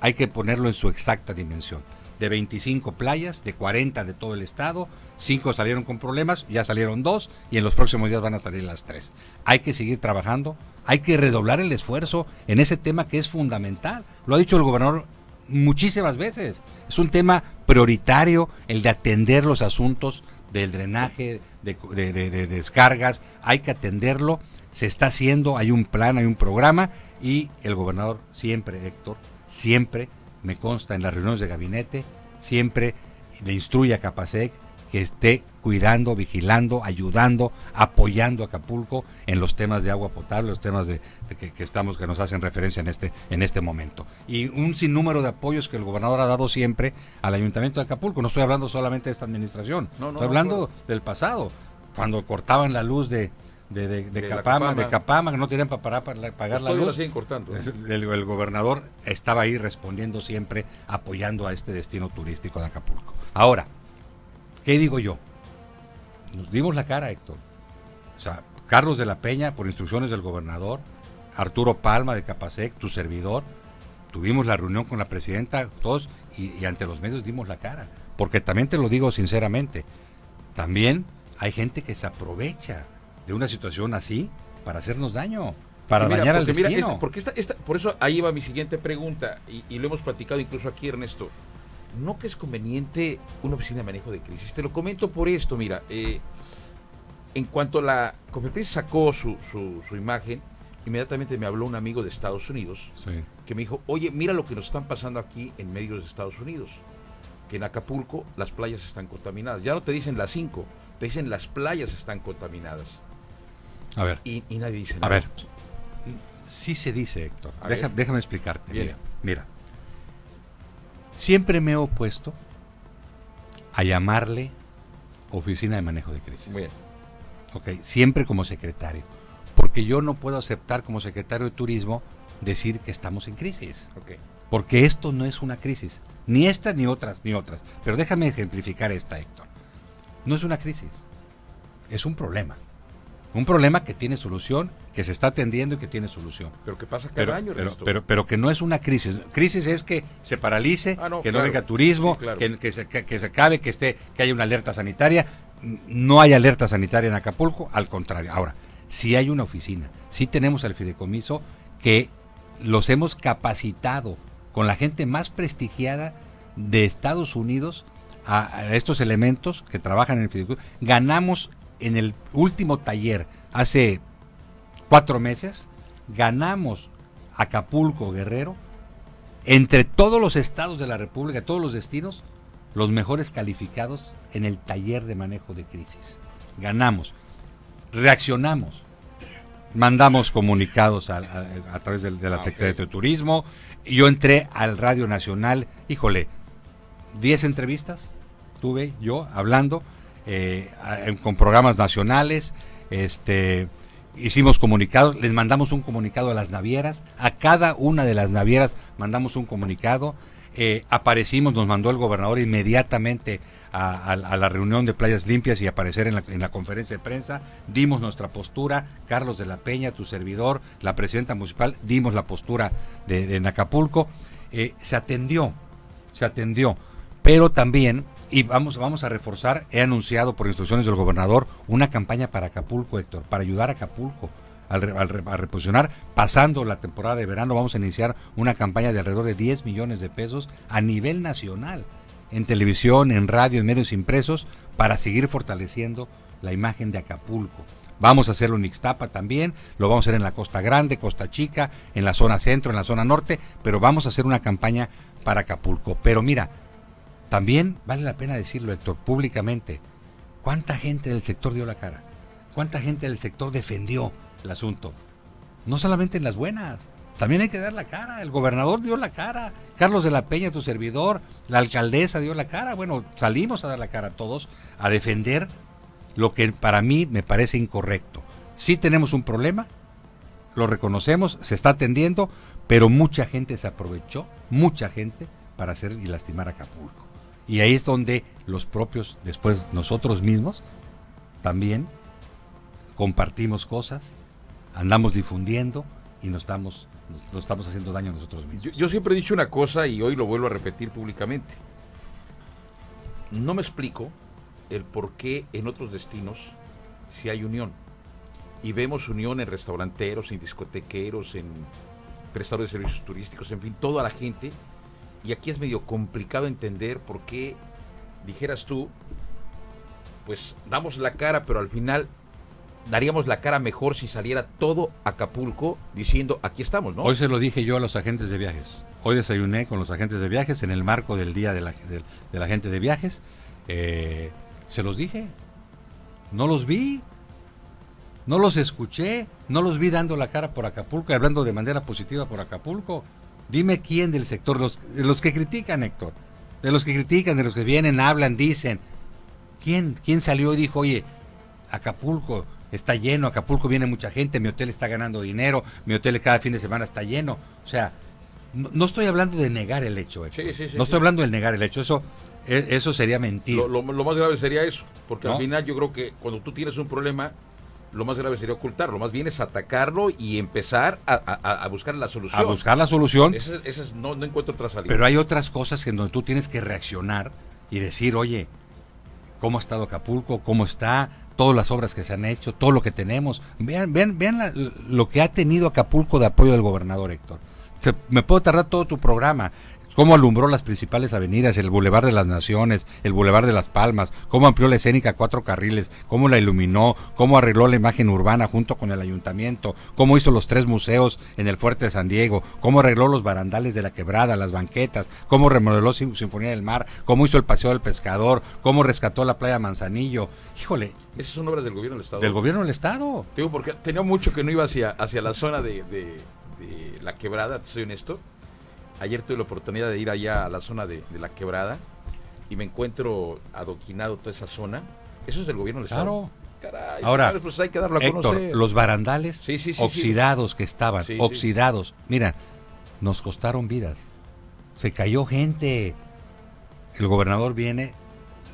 hay que ponerlo en su exacta dimensión. De 25 playas, de 40 de todo el estado, 5 salieron con problemas, ya salieron 2 y en los próximos días van a salir las 3. Hay que seguir trabajando, hay que redoblar el esfuerzo en ese tema que es fundamental. Lo ha dicho el gobernador muchísimas veces. Es un tema prioritario el de atender los asuntos del drenaje, de, descargas, hay que atenderlo, se está haciendo, hay un plan, hay un programa y el gobernador siempre, Héctor, siempre me consta en las reuniones de gabinete, siempre le instruye a Capasec que esté cuidando, vigilando, ayudando, apoyando a Acapulco en los temas de agua potable, los temas de, que, estamos que nos hacen referencia en este en este momento. Y un sinnúmero de apoyos que el gobernador ha dado siempre al Ayuntamiento de Acapulco. No estoy hablando solamente de esta administración, estoy hablando del pasado, cuando cortaban la luz de, de, Capama, de Capama, que no tenían para, para pagar la luz. cortando, ¿eh? el, gobernador estaba ahí respondiendo siempre, apoyando a este destino turístico de Acapulco. Ahora, ¿qué digo yo? Nos dimos la cara, Héctor. O sea, Carlos de la Peña, por instrucciones del gobernador, Arturo Palma de Capasec, tu servidor, tuvimos la reunión con la presidenta, todos, y, ante los medios dimos la cara. Porque también te lo digo sinceramente, también hay gente que se aprovecha de una situación así para hacernos daño, para dañar al destino. porque esta, por eso ahí va mi siguiente pregunta, y, y, lo hemos platicado incluso aquí, Ernesto no que es conveniente una oficina de manejo de crisis. Te lo comento por esto, mira, eh, en cuanto la COFEPRIS sacó su, su, imagen, inmediatamente me habló un amigo de Estados Unidos que me dijo, oye, mira lo que nos están pasando aquí en medios de Estados Unidos, que en Acapulco las playas están contaminadas. Ya no te dicen las cinco, te dicen las playas están contaminadas. A ver. Y, nadie dice nada. A ver. Sí se dice, Héctor. déjame explicarte. Mira, mira. Siempre me he opuesto a llamarle oficina de manejo de crisis. Bien. Ok, siempre como secretario. Porque yo no puedo aceptar como secretario de turismo decir que estamos en crisis. Ok. porque esto no es una crisis, ni esta ni otras, ni otras. Pero déjame ejemplificar esta, Héctor. No es una crisis, es un problema. Un problema que tiene solución, que se está atendiendo y que tiene solución. Pero que pasa cada Pero, año, pero, pero, pero que no es una crisis. Crisis es que se paralice, Ah, no, que no venga turismo, Sí, claro. que, que se, que, que se acabe, que esté, que haya una alerta sanitaria. No hay alerta sanitaria en Acapulco, al contrario. Ahora, sí hay una oficina, sí tenemos el fideicomiso que los hemos capacitado con la gente más prestigiada de Estados Unidos a estos elementos que trabajan en el fideicomiso. Ganamos en el último taller hace cuatro meses, ganamos Acapulco Guerrero entre todos los estados de la República, todos los destinos, los mejores calificados en el taller de manejo de crisis. Ganamos, reaccionamos, mandamos comunicados a, a- a través de, la Ah, Secretaría de Turismo. Yo entré al Radio Nacional, híjole, 10 entrevistas tuve yo hablando eh, con programas nacionales, este hicimos comunicados, les mandamos un comunicado a las navieras, a cada una de las navieras mandamos un comunicado, eh, aparecimos, nos mandó el gobernador inmediatamente a, la reunión de playas limpias y aparecer en la, en la conferencia de prensa, dimos nuestra postura, Carlos de la Peña, tu servidor, la presidenta municipal, dimos la postura de, de Acapulco, eh, se atendió, se atendió, pero también, y vamos, vamos a reforzar, he anunciado por instrucciones del gobernador una campaña para Acapulco, Héctor, para ayudar a Acapulco al, a reposicionar. Pasando la temporada de verano, vamos a iniciar una campaña de alrededor de 10 millones de pesos a nivel nacional, en televisión, en radio, en medios impresos, para seguir fortaleciendo la imagen de Acapulco. Vamos a hacerlo en Ixtapa también, lo vamos a hacer en la Costa Grande, Costa Chica, en la zona centro, en la zona norte, pero vamos a hacer una campaña para Acapulco. Pero mira, también vale la pena decirlo, Héctor, públicamente. ¿Cuánta gente del sector dio la cara? ¿Cuánta gente del sector defendió el asunto? No solamente en las buenas, también hay que dar la cara. El gobernador dio la cara, Carlos de la Peña, tu servidor, la alcaldesa dio la cara. Bueno, salimos a dar la cara todos a defender lo que para mí me parece incorrecto. Sí tenemos un problema, lo reconocemos, se está atendiendo, pero mucha gente se aprovechó, mucha gente, para hacer y lastimar a Acapulco. Y ahí es donde los propios, después nosotros mismos, también compartimos cosas, andamos difundiendo y nos estamos, nos, nos estamos haciendo daño a nosotros mismos. Yo, yo siempre he dicho una cosa y hoy lo vuelvo a repetir públicamente. No me explico el por qué en otros destinos si hay unión. Y vemos unión en restauranteros, en discotequeros, en prestadores de servicios turísticos, en fin, toda la gente. Y aquí es medio complicado entender por qué, dijeras tú, pues damos la cara, pero al final daríamos la cara mejor si saliera todo Acapulco diciendo, aquí estamos, ¿no? Hoy se lo dije yo a los agentes de viajes. Hoy desayuné con los agentes de viajes en el marco del Día de la, de Gente de Viajes. Eh, se los dije. No los vi. No los escuché. No los vi dando la cara por Acapulco y hablando de manera positiva por Acapulco. Dime quién del sector, los, de los que critican, Héctor. De los que critican, de los que vienen, hablan, dicen. ¿Quién, quién salió y dijo, oye, Acapulco está lleno, Acapulco viene mucha gente, mi hotel está ganando dinero, mi hotel cada fin de semana está lleno. O sea, no, no estoy hablando de negar el hecho, Héctor. Sí, sí, sí, no estoy hablando de negar el hecho, eso, e- eso sería mentir. Lo, lo- lo más grave sería eso, porque ¿No? al final yo creo que cuando tú tienes un problema, lo más grave sería ocultarlo, más bien es atacarlo y empezar a, a- a buscar la solución. a buscar la solución, Ese, es- ese es- no, no encuentro otra salida. pero hay otras cosas en donde tú tienes que reaccionar y decir, oye, ¿cómo ha estado Acapulco? ¿Cómo está? Todas las obras que se han hecho, todo lo que tenemos. Vean, vean, vean la- lo que ha tenido Acapulco de apoyo del gobernador Héctor. Se- me puedo tardar todo tu programa. Cómo alumbró las principales avenidas, el Boulevard de las Naciones, el Boulevard de las Palmas, cómo amplió la escénica a cuatro carriles, cómo la iluminó, cómo arregló la imagen urbana junto con el ayuntamiento, cómo hizo los tres museos en el Fuerte de San Diego, cómo arregló los barandales de la quebrada, las banquetas, cómo remodeló Sin- Sinfonía del Mar, cómo hizo el Paseo del Pescador, cómo rescató la playa Manzanillo. Híjole, Esas son obras del gobierno del Estado. del gobierno del Estado. Digo, porque tenía mucho que no iba hacia, hacia la zona de, de- de la quebrada, soy honesto. Ayer tuve la oportunidad de ir allá a la zona de, de la quebrada y me encuentro adoquinado toda esa zona. Eso es del gobierno del Estado. Claro. Caray, Ahora, señores, pues hay que darlo a Héctor, conocer. los barandales Sí, sí, sí, oxidados que estaban, oxidados. Mira, nos costaron vidas. Se cayó gente. El gobernador viene,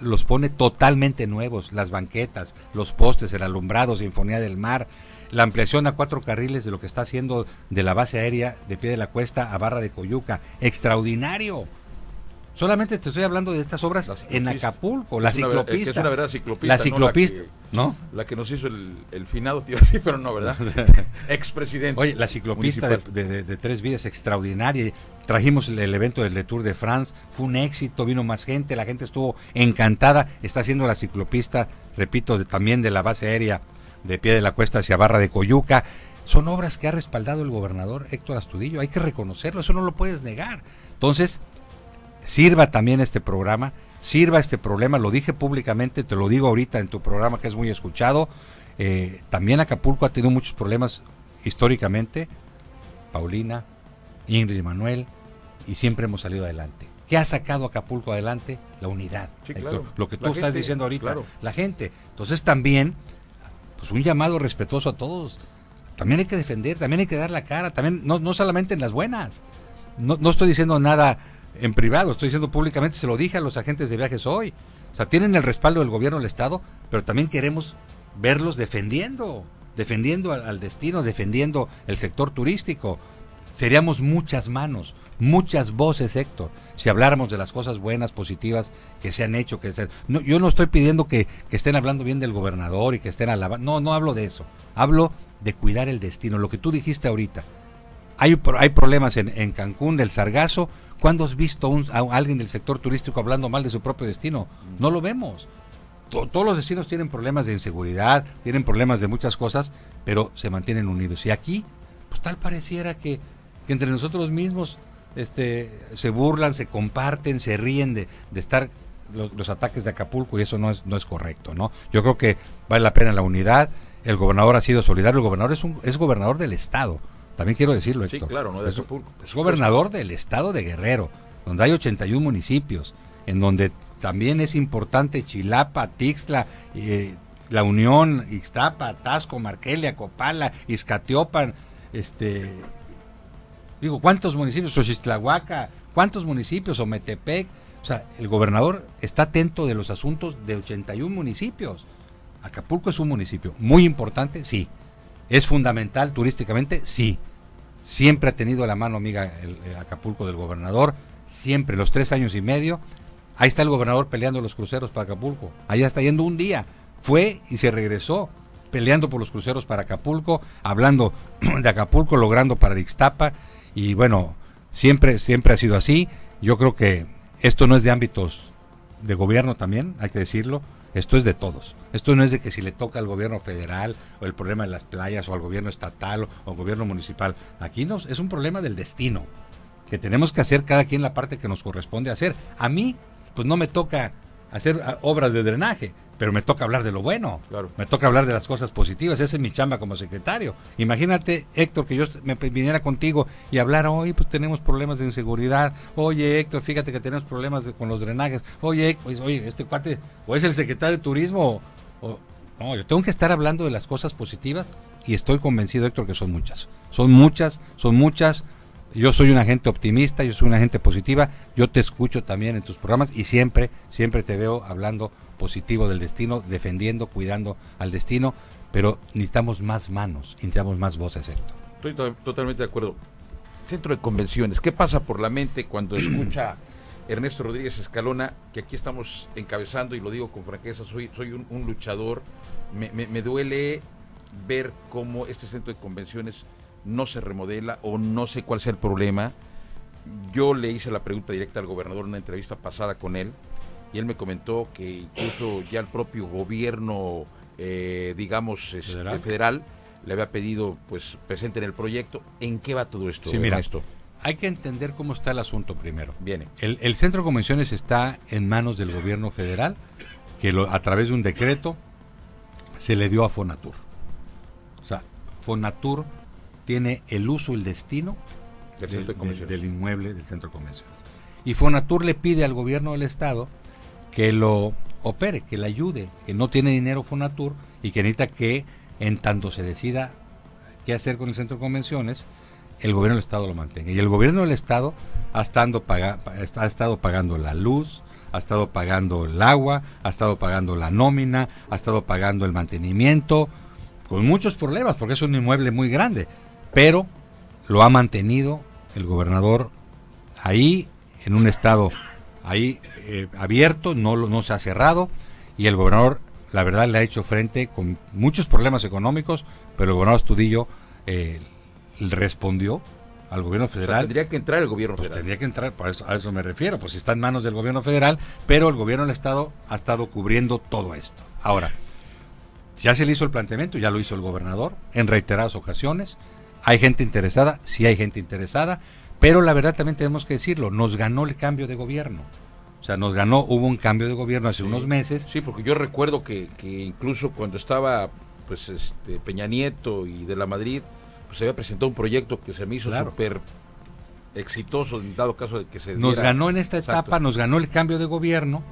los pone totalmente nuevos, las banquetas, los postes, el alumbrado, Sinfonía del Mar, la ampliación a cuatro carriles de lo que está haciendo de la base aérea de pie de la cuesta a Barra de Coyuca. Extraordinario. Solamente te estoy hablando de estas obras en Acapulco, la ciclopista. es una verdad ciclopista. La ciclopista, ¿no? La que, nos hizo el, finado, tío, sí, pero no, ¿verdad? [LAUGHS] Expresidente. Oye, la ciclopista de, tres vías extraordinaria. Trajimos el, evento del Tour de France, fue un éxito, vino más gente, la gente estuvo encantada. Está haciendo la ciclopista, repito, también de la base aérea de pie de la cuesta hacia Barra de Coyuca. Son obras que ha respaldado el gobernador Héctor Astudillo, hay que reconocerlo, eso no lo puedes negar. Entonces, sirva también este programa, sirva este problema, lo dije públicamente, te lo digo ahorita en tu programa que es muy escuchado. Eh, también Acapulco ha tenido muchos problemas históricamente, Paulina, Ingrid y Manuel, y siempre hemos salido adelante. ¿Qué ha sacado Acapulco adelante? La unidad. Lo que tú estás diciendo ahorita, la gente. Entonces también, pues un llamado respetuoso a todos. También hay que defender, también hay que dar la cara, también no, no solamente en las buenas. No, no estoy diciendo nada en privado, estoy diciendo públicamente, se lo dije a los agentes de viajes hoy. O sea, tienen el respaldo del gobierno del Estado, pero también queremos verlos defendiendo, defendiendo al, destino, defendiendo el sector turístico. Seríamos muchas manos, muchas voces, Héctor, si habláramos de las cosas buenas, positivas que se han hecho. Que se, no, yo no estoy pidiendo que, estén hablando bien del gobernador y que estén alabando. No, no hablo de eso. Hablo de cuidar el destino, lo que tú dijiste ahorita. Hay, hay problemas en, en Cancún del Sargazo, ¿Cuándo has visto a alguien del sector turístico hablando mal de su propio destino? No lo vemos. todos los destinos tienen problemas de inseguridad, tienen problemas de muchas cosas, pero se mantienen unidos. Y aquí, pues tal pareciera que, entre nosotros mismos este, se burlan, se comparten, se ríen de, estar los, ataques de Acapulco y eso no es, no es correcto. ¿no? Yo creo que vale la pena la unidad. El gobernador ha sido solidario, el gobernador es, un, es gobernador del Estado también quiero decirlo, Héctor. Sí, claro, no es, es gobernador del estado de Guerrero, donde hay 81 municipios, en donde también es importante Chilapa, Tixla, eh, La Unión, Ixtapa, Tasco, Marquelia, Copala, Izcatiopan, este, digo, ¿cuántos municipios? Xochitlahuaca, ¿cuántos municipios? Ometepec. O sea, el gobernador está atento de los asuntos de 81 municipios. Acapulco es un municipio muy importante, sí, ¿Es fundamental turísticamente? Sí. Siempre ha tenido la mano amiga el, Acapulco del gobernador, siempre, los tres años y medio. Ahí está el gobernador peleando los cruceros para Acapulco. Allá está yendo un día. Fue y se regresó peleando por los cruceros para Acapulco, hablando [CLEARS THROAT] de Acapulco, logrando para Ixtapa. Y bueno, siempre, siempre ha sido así. Yo creo que esto no es de ámbitos de gobierno también, hay que decirlo. Esto es de todos. Esto no es de que si le toca al gobierno federal o el problema de las playas o al gobierno estatal o al gobierno municipal. Aquí nos, es un problema del destino, que tenemos que hacer cada quien la parte que nos corresponde hacer. A mí, pues no me toca hacer ah, obras de drenaje, pero me toca hablar de lo bueno, claro. me toca hablar de las cosas positivas, esa es mi chamba como secretario. Imagínate, Héctor, que yo me viniera contigo y hablara, hoy pues tenemos problemas de inseguridad, oye Héctor, fíjate que tenemos problemas con los drenajes, oye, oye, este cuate, o es el secretario de turismo, o, no, yo tengo que estar hablando de las cosas positivas y estoy convencido, Héctor, que son muchas, son muchas, son muchas, yo soy una gente optimista, yo soy una gente positiva, yo te escucho también en tus programas y siempre, siempre te veo hablando positivo del destino, defendiendo, cuidando al destino, pero necesitamos más manos, necesitamos más voces, Estoy totalmente de acuerdo. Centro de convenciones, ¿qué pasa por la mente cuando escucha [CLEARS THROAT] Ernesto Rodríguez Escalona, que aquí estamos encabezando y lo digo con franqueza, soy, soy un, luchador, me, me duele ver cómo este centro de convenciones no se remodela o no sé cuál sea el problema. Yo le hice la pregunta directa al gobernador en una entrevista pasada con él y él me comentó que incluso ya el propio gobierno, eh, digamos, este, ¿Federal? le había pedido pues presente en el proyecto. ¿En qué va todo esto? Sí, mira, esto? hay que entender cómo está el asunto primero. Viene. El, centro de convenciones está en manos del gobierno federal, que lo, a través de un decreto se le dio a Fonatur. O sea, Fonatur tiene el uso, el destino del, del inmueble del centro de convenciones. Y Fonatur le pide al gobierno del estado que lo opere, que le ayude, que no tiene dinero Fonatur y que necesita que en tanto se decida qué hacer con el centro de convenciones, el gobierno del Estado lo mantenga. Y el gobierno del Estado ha, estado ha estado pagando la luz, ha estado pagando el agua, ha estado pagando la nómina, ha estado pagando el mantenimiento, con muchos problemas, porque es un inmueble muy grande, pero lo ha mantenido el gobernador ahí, en un estado ahí eh, abierto, no, no se ha cerrado, y el gobernador, la verdad, le ha hecho frente con muchos problemas económicos, pero el gobernador Estudillo eh, respondió al gobierno federal. tendría que entrar el gobierno pues federal. Tendría que entrar, a eso me refiero, pues está en manos del gobierno federal, pero el gobierno del Estado ha estado cubriendo todo esto. Ahora, ya se le hizo el planteamiento, ya lo hizo el gobernador en reiteradas ocasiones. Hay gente interesada, sí hay gente interesada, pero la verdad también tenemos que decirlo, nos ganó el cambio de gobierno. O sea, nos ganó, hubo un cambio de gobierno hace unos meses. Sí, porque yo recuerdo que, incluso cuando estaba pues este Peña Nieto y de la Madrid, pues se había presentado un proyecto que se me hizo súper exitoso en dado caso de que se Nos ganó en esta etapa, nos ganó el cambio de gobierno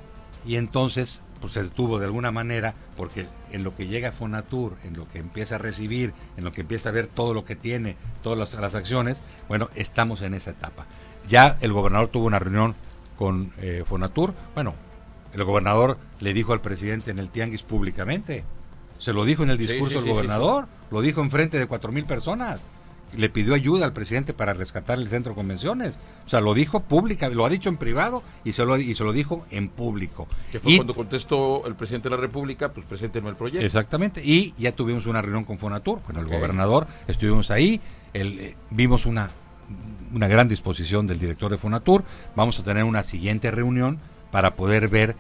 y entonces pues se detuvo de alguna manera porque en lo que llega a Fonatur, en lo que empieza a recibir, en lo que empieza a ver todo lo que tiene, todas las, acciones, bueno, estamos en esa etapa. Ya el gobernador tuvo una reunión con eh, Fonatur, bueno, el gobernador le dijo al presidente en el Tianguis públicamente, se lo dijo en el discurso del gobernador, lo dijo en frente de cuatro mil personas le pidió ayuda al presidente para rescatar el centro de convenciones. O sea, lo dijo pública, lo ha dicho en privado y se lo, y se lo dijo en público. Que fue cuando contestó el presidente de la República, pues preséntenme el proyecto. Exactamente. Y ya tuvimos una reunión con Fonatur, con el gobernador, estuvimos ahí, el, eh, vimos una, una gran disposición del director de Fonatur. Vamos a tener una siguiente reunión para poder ver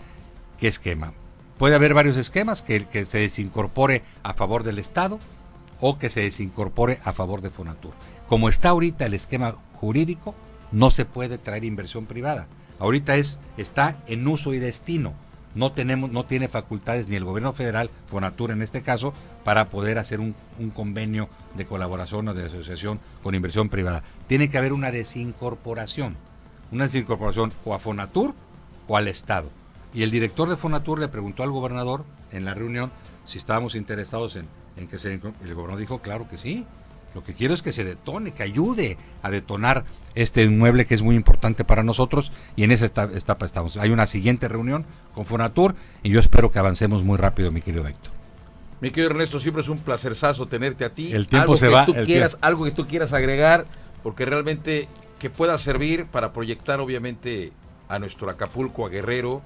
qué esquema. Puede haber varios esquemas, que, que se desincorpore a favor del Estado, o que se desincorpore a favor de Fonatur. Como está ahorita el esquema jurídico, no se puede traer inversión privada. Ahorita es, está en uso y destino. No, tenemos, no tiene facultades ni el gobierno federal, Fonatur en este caso, para poder hacer un, un convenio de colaboración o de asociación con inversión privada. Tiene que haber una desincorporación. Una desincorporación o a Fonatur o al Estado. Y el director de Fonatur le preguntó al gobernador en la reunión si estábamos interesados en en que se, el gobernador dijo, claro que sí. Lo que quiero es que se detone, que ayude a detonar este inmueble que es muy importante para nosotros y en esa etapa estamos. Hay una siguiente reunión con Fonatur y yo espero que avancemos muy rápido, mi querido Héctor. Mi querido Ernesto, siempre es un placerzazo tenerte a ti. El tiempo se va. Tú quieras, algo que tú quieras agregar, porque realmente que pueda servir para proyectar obviamente a nuestro Acapulco, a Guerrero,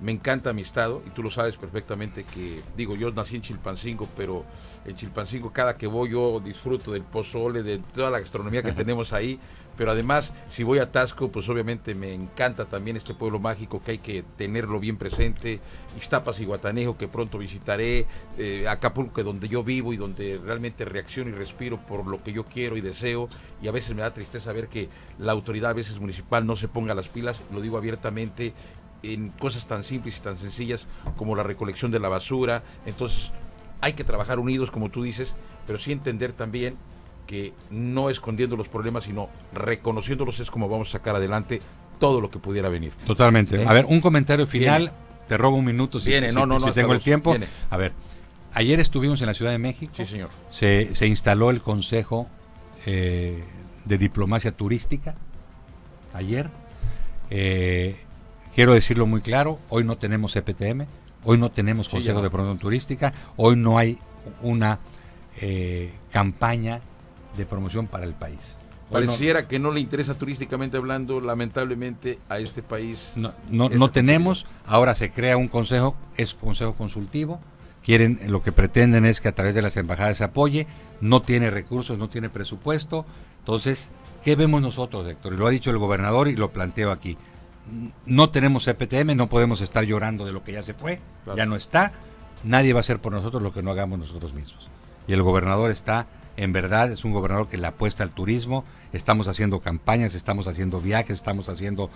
me encanta mi estado y tú lo sabes perfectamente que, digo, yo nací en Chilpancingo, pero en Chilpancingo cada que voy yo disfruto del pozole, de toda la gastronomía que tenemos ahí, pero además si voy a Tasco, pues obviamente me encanta también este pueblo mágico que hay que tenerlo bien presente, Iztapas y Guatanejo que pronto visitaré, eh, Acapulco que donde yo vivo y donde realmente reacciono y respiro por lo que yo quiero y deseo. Y a veces me da tristeza ver que la autoridad a veces municipal no se ponga las pilas, lo digo abiertamente en cosas tan simples y tan sencillas como la recolección de la basura. Entonces hay que trabajar unidos, como tú dices, pero sí entender también que no escondiendo los problemas, sino reconociéndolos es como vamos a sacar adelante todo lo que pudiera venir. Totalmente. ¿Eh? A ver, un comentario final. Te robo un minuto si, no, no, si tengo el tiempo. A ver, ayer estuvimos en la Ciudad de México. Sí, señor. Se, se instaló el Consejo eh, de Diplomacia Turística. Ayer. Eh, Quiero decirlo muy claro, hoy no tenemos EPTM, hoy no tenemos Consejo de Promoción Turística, hoy no hay una eh, campaña de promoción para el país. Pareciera que no le interesa turísticamente hablando, lamentablemente, a este país. No, no, no tenemos, ahora se crea un consejo, es consejo consultivo, quieren, lo que pretenden es que a través de las embajadas se apoye, no tiene recursos, no tiene presupuesto, entonces, ¿qué vemos nosotros, Héctor? Y lo ha dicho el gobernador y lo planteo aquí no tenemos CPTM, no podemos estar llorando de lo que ya se fue, ya no está. Nadie va a hacer por nosotros lo que no hagamos nosotros mismos. Y el gobernador está, en verdad, es un gobernador que le apuesta al turismo. Estamos haciendo campañas, estamos haciendo viajes, estamos haciendo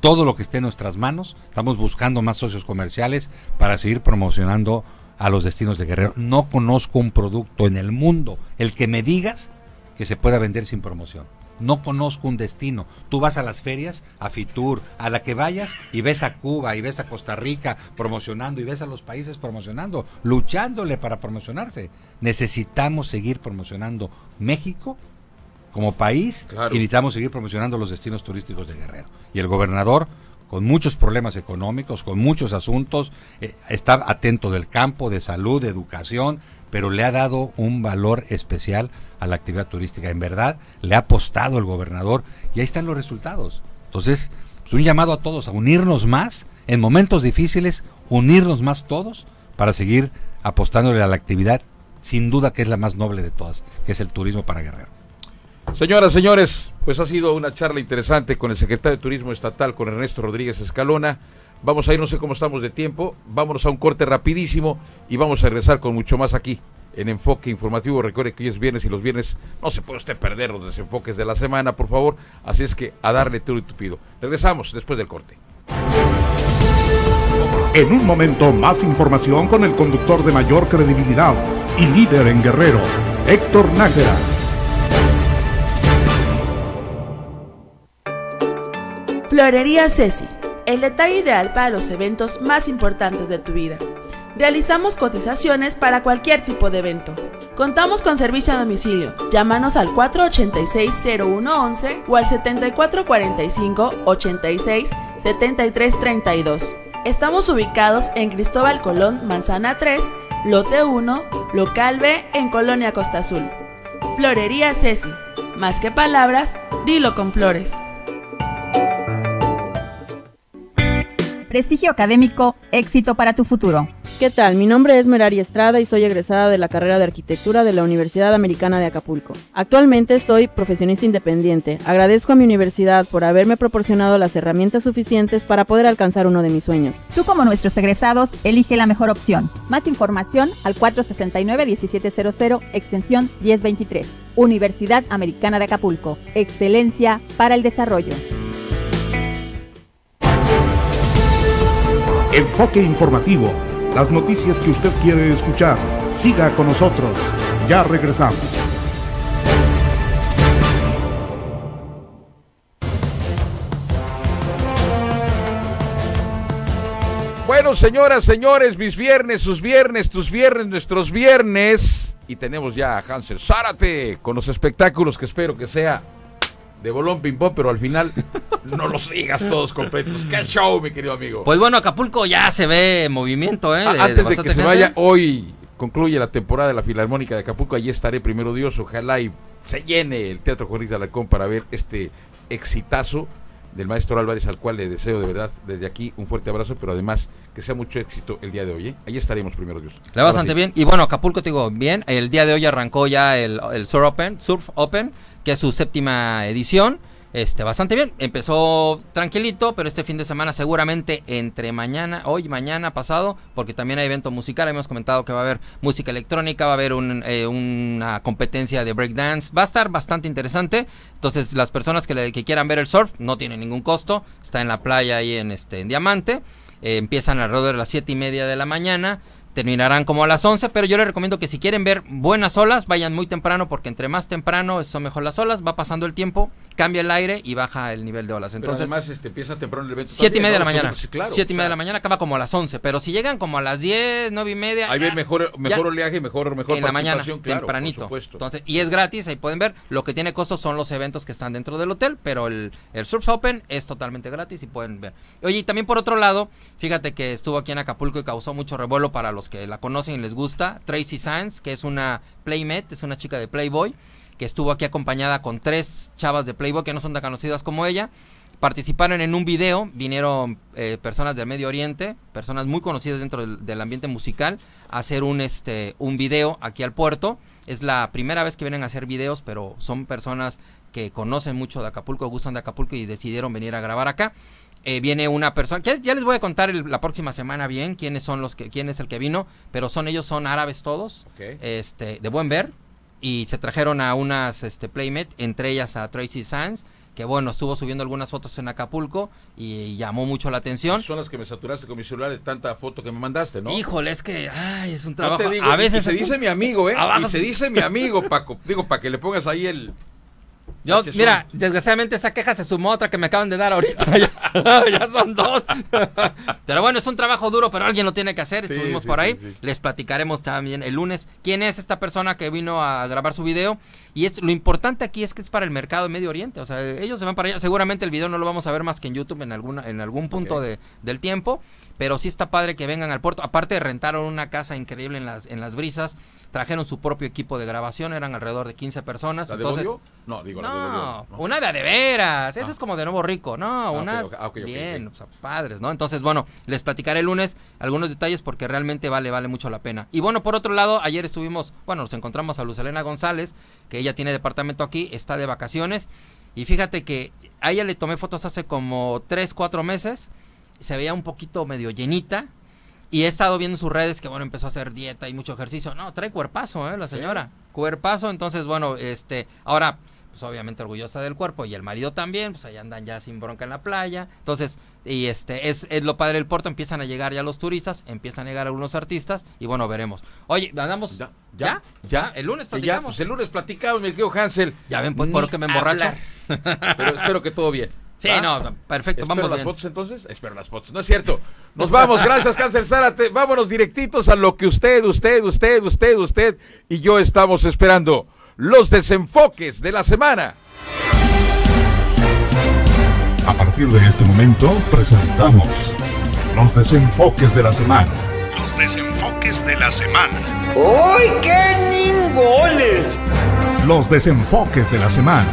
todo lo que esté en nuestras manos. Estamos buscando más socios comerciales para seguir promocionando a los destinos de Guerrero. No conozco un producto en el mundo, el que me digas, que se pueda vender sin promoción no conozco un destino. Tú vas a las ferias, a Fitur, a la que vayas y ves a Cuba y ves a Costa Rica promocionando y ves a los países promocionando, luchándole para promocionarse. Necesitamos seguir promocionando México como país Claro. y necesitamos seguir promocionando los destinos turísticos de Guerrero. Y el gobernador, con muchos problemas económicos, con muchos asuntos, eh, está atento del campo, de salud, de educación, pero le ha dado un valor especial a la actividad turística. En verdad, le ha apostado el gobernador y ahí están los resultados. Entonces, es un llamado a todos a unirnos más en momentos difíciles, unirnos más todos para seguir apostándole a la actividad, sin duda que es la más noble de todas, que es el turismo para Guerrero. Señoras, señores, pues ha sido una charla interesante con el secretario de Turismo Estatal, con Ernesto Rodríguez Escalona. Vamos a ir, no sé cómo estamos de tiempo, vámonos a un corte rapidísimo y vamos a regresar con mucho más aquí en Enfoque Informativo. Recuerde que hoy es viernes y los viernes no se puede usted perder los desenfoques de la semana, por favor. Así es que a darle todo y tupido. Regresamos después del corte. En un momento más información con el conductor de mayor credibilidad y líder en Guerrero, Héctor Nájera. Florería Ceci, el detalle ideal para los eventos más importantes de tu vida. Realizamos cotizaciones para cualquier tipo de evento. Contamos con servicio a domicilio. Llámanos al 486-0111 o al 7445-86-7332. Estamos ubicados en Cristóbal Colón, Manzana 3, Lote 1, Local B, en Colonia Costa Azul. Florería Ceci. Más que palabras, dilo con flores. Prestigio académico, éxito para tu futuro. ¿Qué tal? Mi nombre es Merari Estrada y soy egresada de la carrera de arquitectura de la Universidad Americana de Acapulco. Actualmente soy profesionista independiente. Agradezco a mi universidad por haberme proporcionado las herramientas suficientes para poder alcanzar uno de mis sueños. Tú como nuestros egresados, elige la mejor opción. Más información al 469-1700, extensión 1023. Universidad Americana de Acapulco. Excelencia para el desarrollo. Enfoque informativo. Las noticias que usted quiere escuchar. Siga con nosotros. Ya regresamos. Bueno, señoras, señores, mis viernes, sus viernes, tus viernes, nuestros viernes. Y tenemos ya a Hansel Zárate con los espectáculos que espero que sea de bolón ping pong, pero al final no los digas todos completos. ¡Qué show, mi querido amigo! Pues bueno, Acapulco ya se ve movimiento, ¿eh? Antes de, que se vaya, hoy concluye la temporada de la Filarmónica de Acapulco. Allí estaré, primero Dios. Ojalá y se llene el Teatro Jorge de Alarcón para ver este exitazo del maestro Álvarez, al cual le deseo de verdad desde aquí un fuerte abrazo, pero además que sea mucho éxito el día de hoy. ¿eh? Allí estaremos, primero Dios. Le va Ahora bastante sí. bien. Y bueno, Acapulco, te digo, bien. El día de hoy arrancó ya el, el Surf Open, Surf Open, que es su séptima edición. Este, bastante bien. Empezó tranquilito, pero este fin de semana seguramente entre mañana, hoy, mañana, pasado, porque también hay evento musical. Hemos comentado que va a haber música electrónica, va a haber un, eh, una competencia de breakdance. Va a estar bastante interesante. Entonces, las personas que, quieran ver el surf no tiene ningún costo. Está en la playa ahí en, este, en Diamante. Eh, empiezan alrededor de las siete y media de la mañana. Terminarán como a las 11, pero yo les recomiendo que si quieren ver buenas olas, vayan muy temprano, porque entre más temprano son mejor las olas, va pasando el tiempo, cambia el aire y baja el nivel de olas. Pero Entonces, además este, empieza temprano el evento. siete y también, media de la mañana. Sí, claro, siete y media de la mañana acaba como a las 11, pero si llegan como a las 10, nueve y media, Ahí ven mejor, mejor ya oleaje, mejor, mejor en la mañana, claro, tempranito. Entonces, y es gratis, ahí pueden ver. Lo que tiene costo son los eventos que están dentro del hotel, pero el, el Surf Open es totalmente gratis y pueden ver. Oye, y también por otro lado, fíjate que estuvo aquí en Acapulco y causó mucho revuelo para los que la conocen y les gusta. Tracy Sands, que es una playmate, es una chica de Playboy, que estuvo aquí acompañada con tres chavas de Playboy que no son tan conocidas como ella. Participaron en un video, vinieron eh, personas del Medio Oriente, personas muy conocidas dentro del, del ambiente musical, a hacer un, este, un video aquí al puerto. Es la primera vez que vienen a hacer videos, pero son personas que conocen mucho de Acapulco, gustan de Acapulco y decidieron venir a grabar acá. Eh, viene una persona, que ya les voy a contar el- la próxima semana bien quiénes son los que, quién es el que vino, pero son ellos son árabes todos, este, de buen ver, y se trajeron a unas este, playmate, entre ellas a Tracy Sands, que bueno, estuvo subiendo algunas fotos en Acapulco y llamó mucho la atención. Son las que me saturaste con mi celular de tanta foto que me mandaste, ¿no? Híjole, es que ay, es un No trabajo. te digo, a veces se un- dice mi amigo, ¿eh? Abajo y se dice mi amigo, Paco. Digo, para que le pongas ahí el... Yo, mira, desgraciadamente esa queja se sumó a otra que me acaban de dar ahorita. [LAUGHS] ya, [LAUGHS] ya son dos. [LAUGHS] pero bueno, es un trabajo duro, pero alguien lo tiene que hacer. Estuvimos sí, por ahí. sí. Les platicaremos también el lunes quién es esta persona que vino a grabar su video. Y es lo importante aquí es que es para el mercado de Medio Oriente. O sea, ellos se van para allá. Seguramente el video no lo vamos a ver más que en YouTube en alguna, en algún punto de, del tiempo. Pero sí está padre que vengan al puerto. Aparte rentaron una casa increíble en las, en las brisas. Trajeron su propio equipo de grabación. Eran alrededor de 15 personas. ¿La de Entonces, Bolio? No, digo, la de no, Bolio, una de a de veras. Esa es como de nuevo rico. No, ok, unas ah, bien, o sea, padres, ¿no? Entonces, bueno, les platicaré el lunes algunos detalles porque realmente vale, vale mucho la pena. Y bueno, por otro lado, ayer estuvimos, bueno, nos encontramos a Luz Elena González, que ella tiene departamento aquí, está de vacaciones. Y fíjate que a ella le tomé fotos hace como 3, 4 meses. Se veía un poquito medio llenita. Y he estado viendo en sus redes que, bueno, empezó a hacer dieta y mucho ejercicio. No, trae cuerpazo, ¿eh? La señora. Cuerpazo, entonces, bueno, este, ahora, pues obviamente orgullosa del cuerpo y el marido también, pues ahí andan ya sin bronca en la playa. Entonces, y este, es, es lo padre del puerto, empiezan a llegar ya los turistas, empiezan a llegar algunos artistas y bueno, veremos. Oye, andamos, ¿ya? ¿Ya? ¿Ya? El lunes Y ya, platicamos. pues el lunes platicamos, mi querido Hansel. Ya ven, pues, por lo que me emborracho. Pero espero que todo bien. Sí, ¿va? no, no, perfecto, ¿Espero vamos las bien. fotos entonces? Espero las fotos. No es cierto. Nos vamos. Gracias, Hansel Zárate. Vámonos directitos a lo que usted, usted, usted, usted, usted y yo estamos esperando. Los desenfoques de la semana. A partir de este momento presentamos los desenfoques de la semana. Los desenfoques de la semana. ¡Uy, qué ningoles! Los desenfoques de la semana.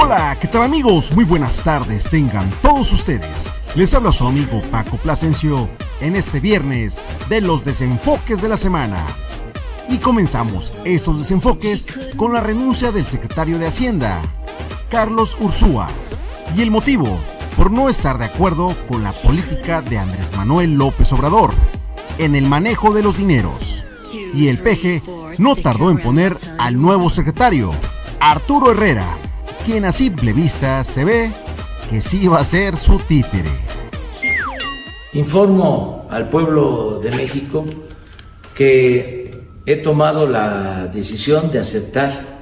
Hola, ¿qué tal amigos? Muy buenas tardes tengan todos ustedes. Les habla su amigo Paco Plasencio en este viernes de los desenfoques de la semana. Y comenzamos estos desenfoques con la renuncia del secretario de Hacienda, Carlos Ursúa. Y el motivo, por no estar de acuerdo con la política de Andrés Manuel López Obrador en el manejo de los dineros. Y el peje no tardó en poner al nuevo secretario, Arturo Herrera, quien a simple vista se ve que sí va a ser su títere. Informo al pueblo de México que he tomado la decisión de aceptar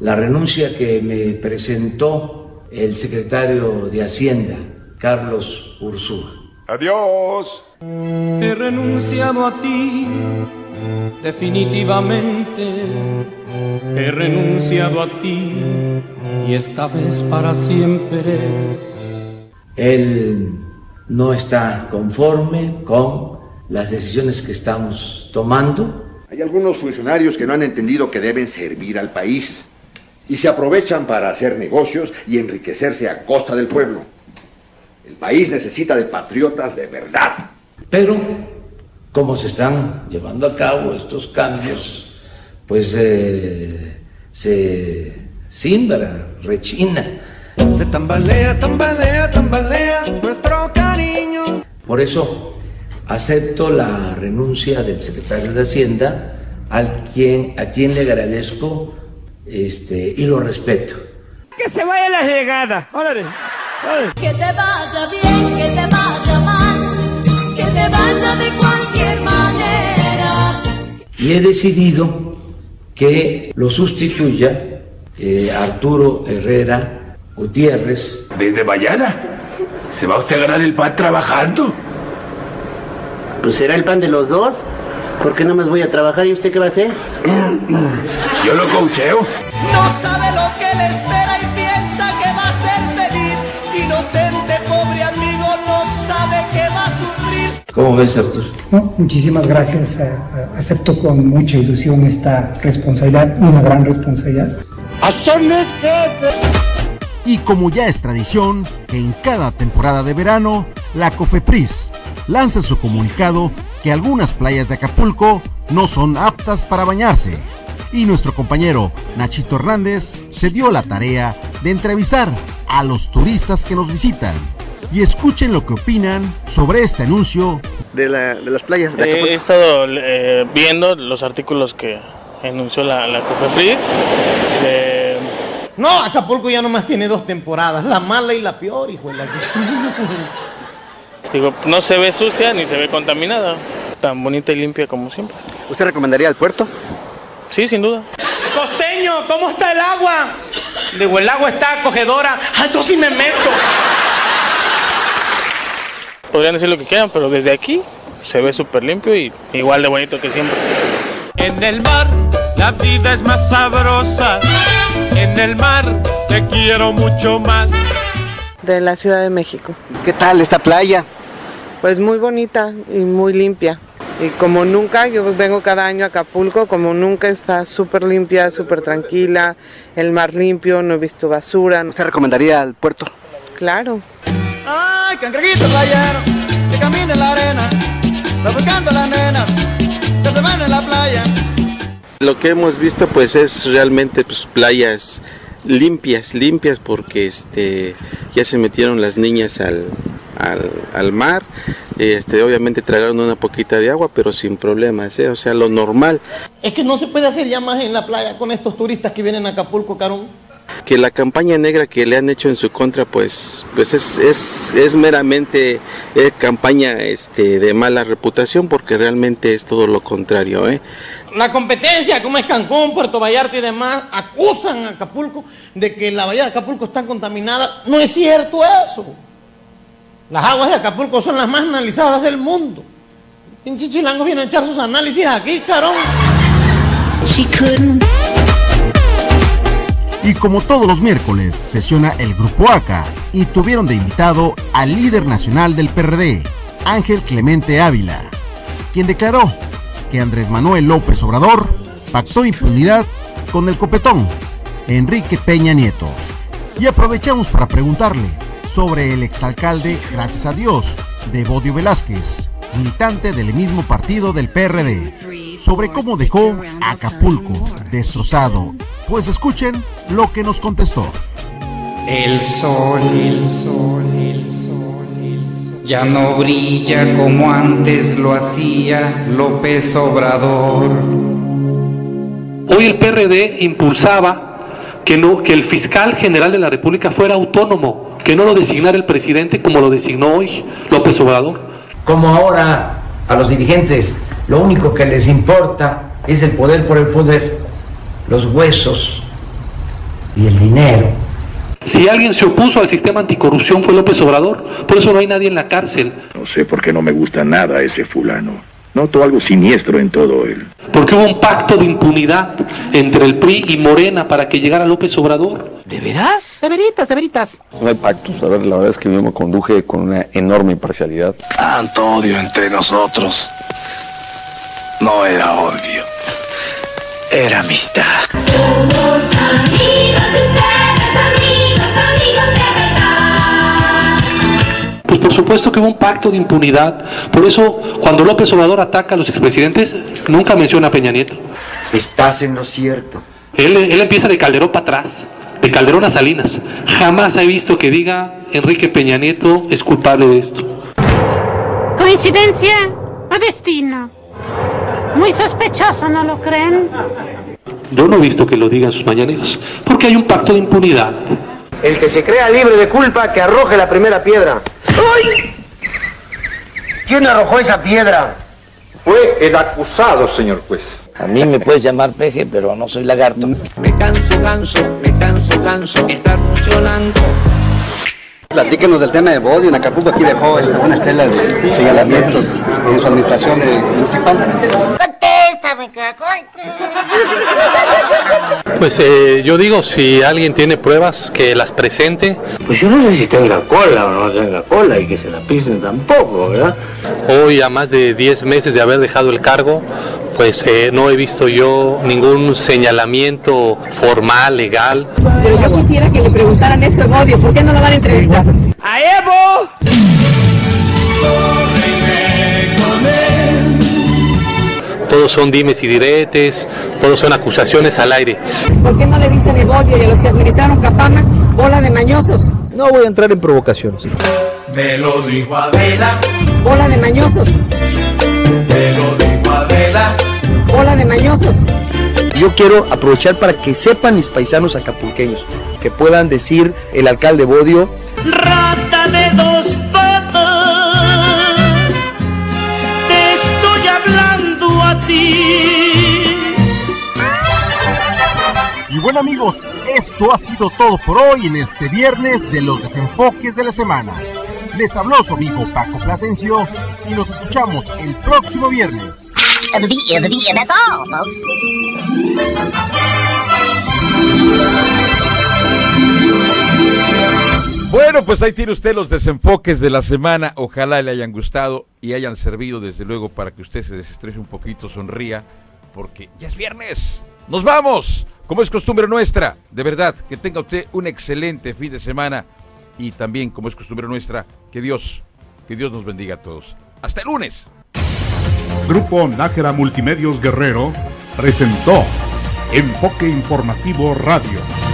la renuncia que me presentó el secretario de Hacienda, Carlos Ursúa. Adiós. He renunciado a ti, definitivamente. He renunciado a ti y esta vez para siempre. Él no está conforme con las decisiones que estamos tomando. Hay algunos funcionarios que no han entendido que deben servir al país y se aprovechan para hacer negocios y enriquecerse a costa del pueblo. El país necesita de patriotas de verdad. Pero como se están llevando a cabo estos cambios, pues eh, se simbra, rechina. Se tambalea, tambalea, tambalea nuestro cariño. Por eso acepto la renuncia del secretario de Hacienda, al quien, a quien le agradezco este, y lo respeto. Que se vaya la llegada. Órale. órale. Que te vaya bien, que te vaya mal, que te vaya de. Y he decidido que lo sustituya eh, Arturo Herrera Gutiérrez. Desde mañana. ¿Se va usted a ganar el pan trabajando? Pues será el pan de los dos. ¿Por qué no más voy a trabajar y usted qué va a hacer? Yo lo coacheo. No sabe lo que le ¿Cómo ves, Arturo? No, muchísimas gracias. eh, eh, acepto con mucha ilusión esta responsabilidad, una gran responsabilidad. Y como ya es tradición, que en cada temporada de verano, la COFEPRIS lanza su comunicado que algunas playas de Acapulco no son aptas para bañarse. Y nuestro compañero Nachito Hernández se dio la tarea de entrevistar a los turistas que nos visitan. Y escuchen lo que opinan sobre este anuncio De, la- de las playas de He Acapulco. estado eh, viendo los artículos que anunció la, la COFEPRIS. Eh, No, Acapulco ya nomás tiene dos temporadas, la mala y la peor, hijo de la... [LAUGHS] digo, no se ve sucia ni se ve contaminada. Tan bonita y limpia como siempre. ¿Usted recomendaría el puerto? Sí, sin duda. Costeño, ¿cómo está el agua? Digo, el agua está acogedora. Ah, entonces sí me meto. Podrían decir lo que quieran, pero desde aquí se ve súper limpio y igual de bonito que siempre. En el mar la vida es más sabrosa. En el mar te quiero mucho más. De la Ciudad de México. ¿Qué tal esta playa? Pues muy bonita y muy limpia. Y como nunca, yo vengo cada año a Acapulco, como nunca está súper limpia, súper tranquila, el mar limpio, no he visto basura. ¿Usted recomendaría el puerto? Claro. Ay, cangrejito playero, que camina en la arena, va buscando a las nenas, que se van en la playa. Lo que hemos visto pues es realmente pues, playas limpias, limpias porque este ya se metieron las niñas al, al, al mar, este obviamente tragaron una poquita de agua pero sin problemas, ¿eh? o sea lo normal. Es que no se puede hacer ya más en la playa con estos turistas que vienen a Acapulco, Carón. Que la campaña negra que le han hecho en su contra pues pues es, es, es meramente eh, campaña este de mala reputación porque realmente es todo lo contrario ¿eh? La competencia, como es Cancún, Puerto Vallarta y demás, acusan a Acapulco de que la bahía de Acapulco está contaminada. No es cierto eso. Las aguas de Acapulco son las más analizadas del mundo. Pinche chilangos vienen a echar sus análisis aquí, carón. Y como todos los miércoles, sesiona el Grupo ACA y tuvieron de invitado al líder nacional del PRD, Ángel Clemente Ávila, quien declaró que Andrés Manuel López Obrador pactó impunidad con el copetón, Enrique Peña Nieto. Y aprovechamos para preguntarle sobre el exalcalde, gracias a Dios, de Bodio Velázquez, militante del mismo partido del PRD, sobre cómo dejó Acapulco destrozado. Pues escuchen lo que nos contestó. El sol, el sol, el sol, el sol. Ya no brilla como antes lo hacía López Obrador. Hoy el PRD impulsaba que, no, que el fiscal general de la República fuera autónomo, que no lo designara el presidente como lo designó hoy López Obrador. Como ahora a los dirigentes lo único que les importa es el poder por el poder, los huesos y el dinero. Si alguien se opuso al sistema anticorrupción fue López Obrador, por eso no hay nadie en la cárcel. No sé por qué no me gusta nada ese fulano. Noto algo siniestro en todo él. Porque hubo un pacto de impunidad entre el PRI y Morena para que llegara López Obrador. ¿De veras? De veritas, de veritas. No hay pactos. A ver, la verdad es que yo me conduje con una enorme imparcialidad. Tanto odio entre nosotros. No era odio. Era amistad. Somos amigos de ustedes, amigos, amigos de verdad. Pues por supuesto que hubo un pacto de impunidad. Por eso, cuando López Obrador ataca a los expresidentes, nunca menciona a Peña Nieto. Estás en lo cierto. Él, él empieza de Calderón para atrás, de Calderón a Salinas. Jamás he visto que diga Enrique Peña Nieto es culpable de esto. ¿Coincidencia o destino? Muy sospechoso, ¿no lo creen? Yo no he visto que lo diga en sus mañaneras, porque hay un pacto de impunidad. El que se crea libre de culpa, que arroje la primera piedra. ¡Ay! ¿Quién arrojó esa piedra? Fue el acusado, señor juez. A mí me puedes llamar peje, pero no soy lagarto. Me canso, ganso, me canso, ganso. Estás funcionando. Platíquenos del tema de Bodio. En Acapulco aquí dejó esta buena estela de señalamientos en su administración eh, municipal. Contéstame, Pues eh, yo digo, si alguien tiene pruebas, que las presente. Pues yo no sé si tenga cola o no tenga cola y que se la pisen tampoco, ¿verdad? Hoy, a más de 10 meses de haber dejado el cargo, pues eh, no he visto yo ningún señalamiento formal, legal. Pero yo quisiera que le preguntaran eso a Bodio, ¿por qué no lo van a entrevistar? ¡A Evo! Todos son dimes y diretes, todos son acusaciones al aire. ¿Por qué no le dicen a Bodio y a los que administraron Capama, bola de mañosos? No voy a entrar en provocaciones. Me lo dijo Adela, Bola de mañosos, me lo dijo Adela bola de mañosos. Yo quiero aprovechar para que sepan mis paisanos acapulqueños, que puedan decir el alcalde Bodio. Rata de dos patas, te estoy hablando a ti. Y bueno amigos, esto ha sido todo por hoy en este viernes de los desenfoques de la semana. Les habló su amigo Paco Plasencio y nos escuchamos el próximo viernes. Bueno, pues ahí tiene usted los desenfoques de la semana. Ojalá le hayan gustado y hayan servido desde luego para que usted se desestrese un poquito, sonría, porque ya es viernes. Nos vamos, como es costumbre nuestra. De verdad, que tenga usted un excelente fin de semana y también, como es costumbre nuestra, que Dios, que Dios nos bendiga a todos. Hasta el lunes. Grupo Nájera Multimedios Guerrero presentó Enfoque Informativo Radio.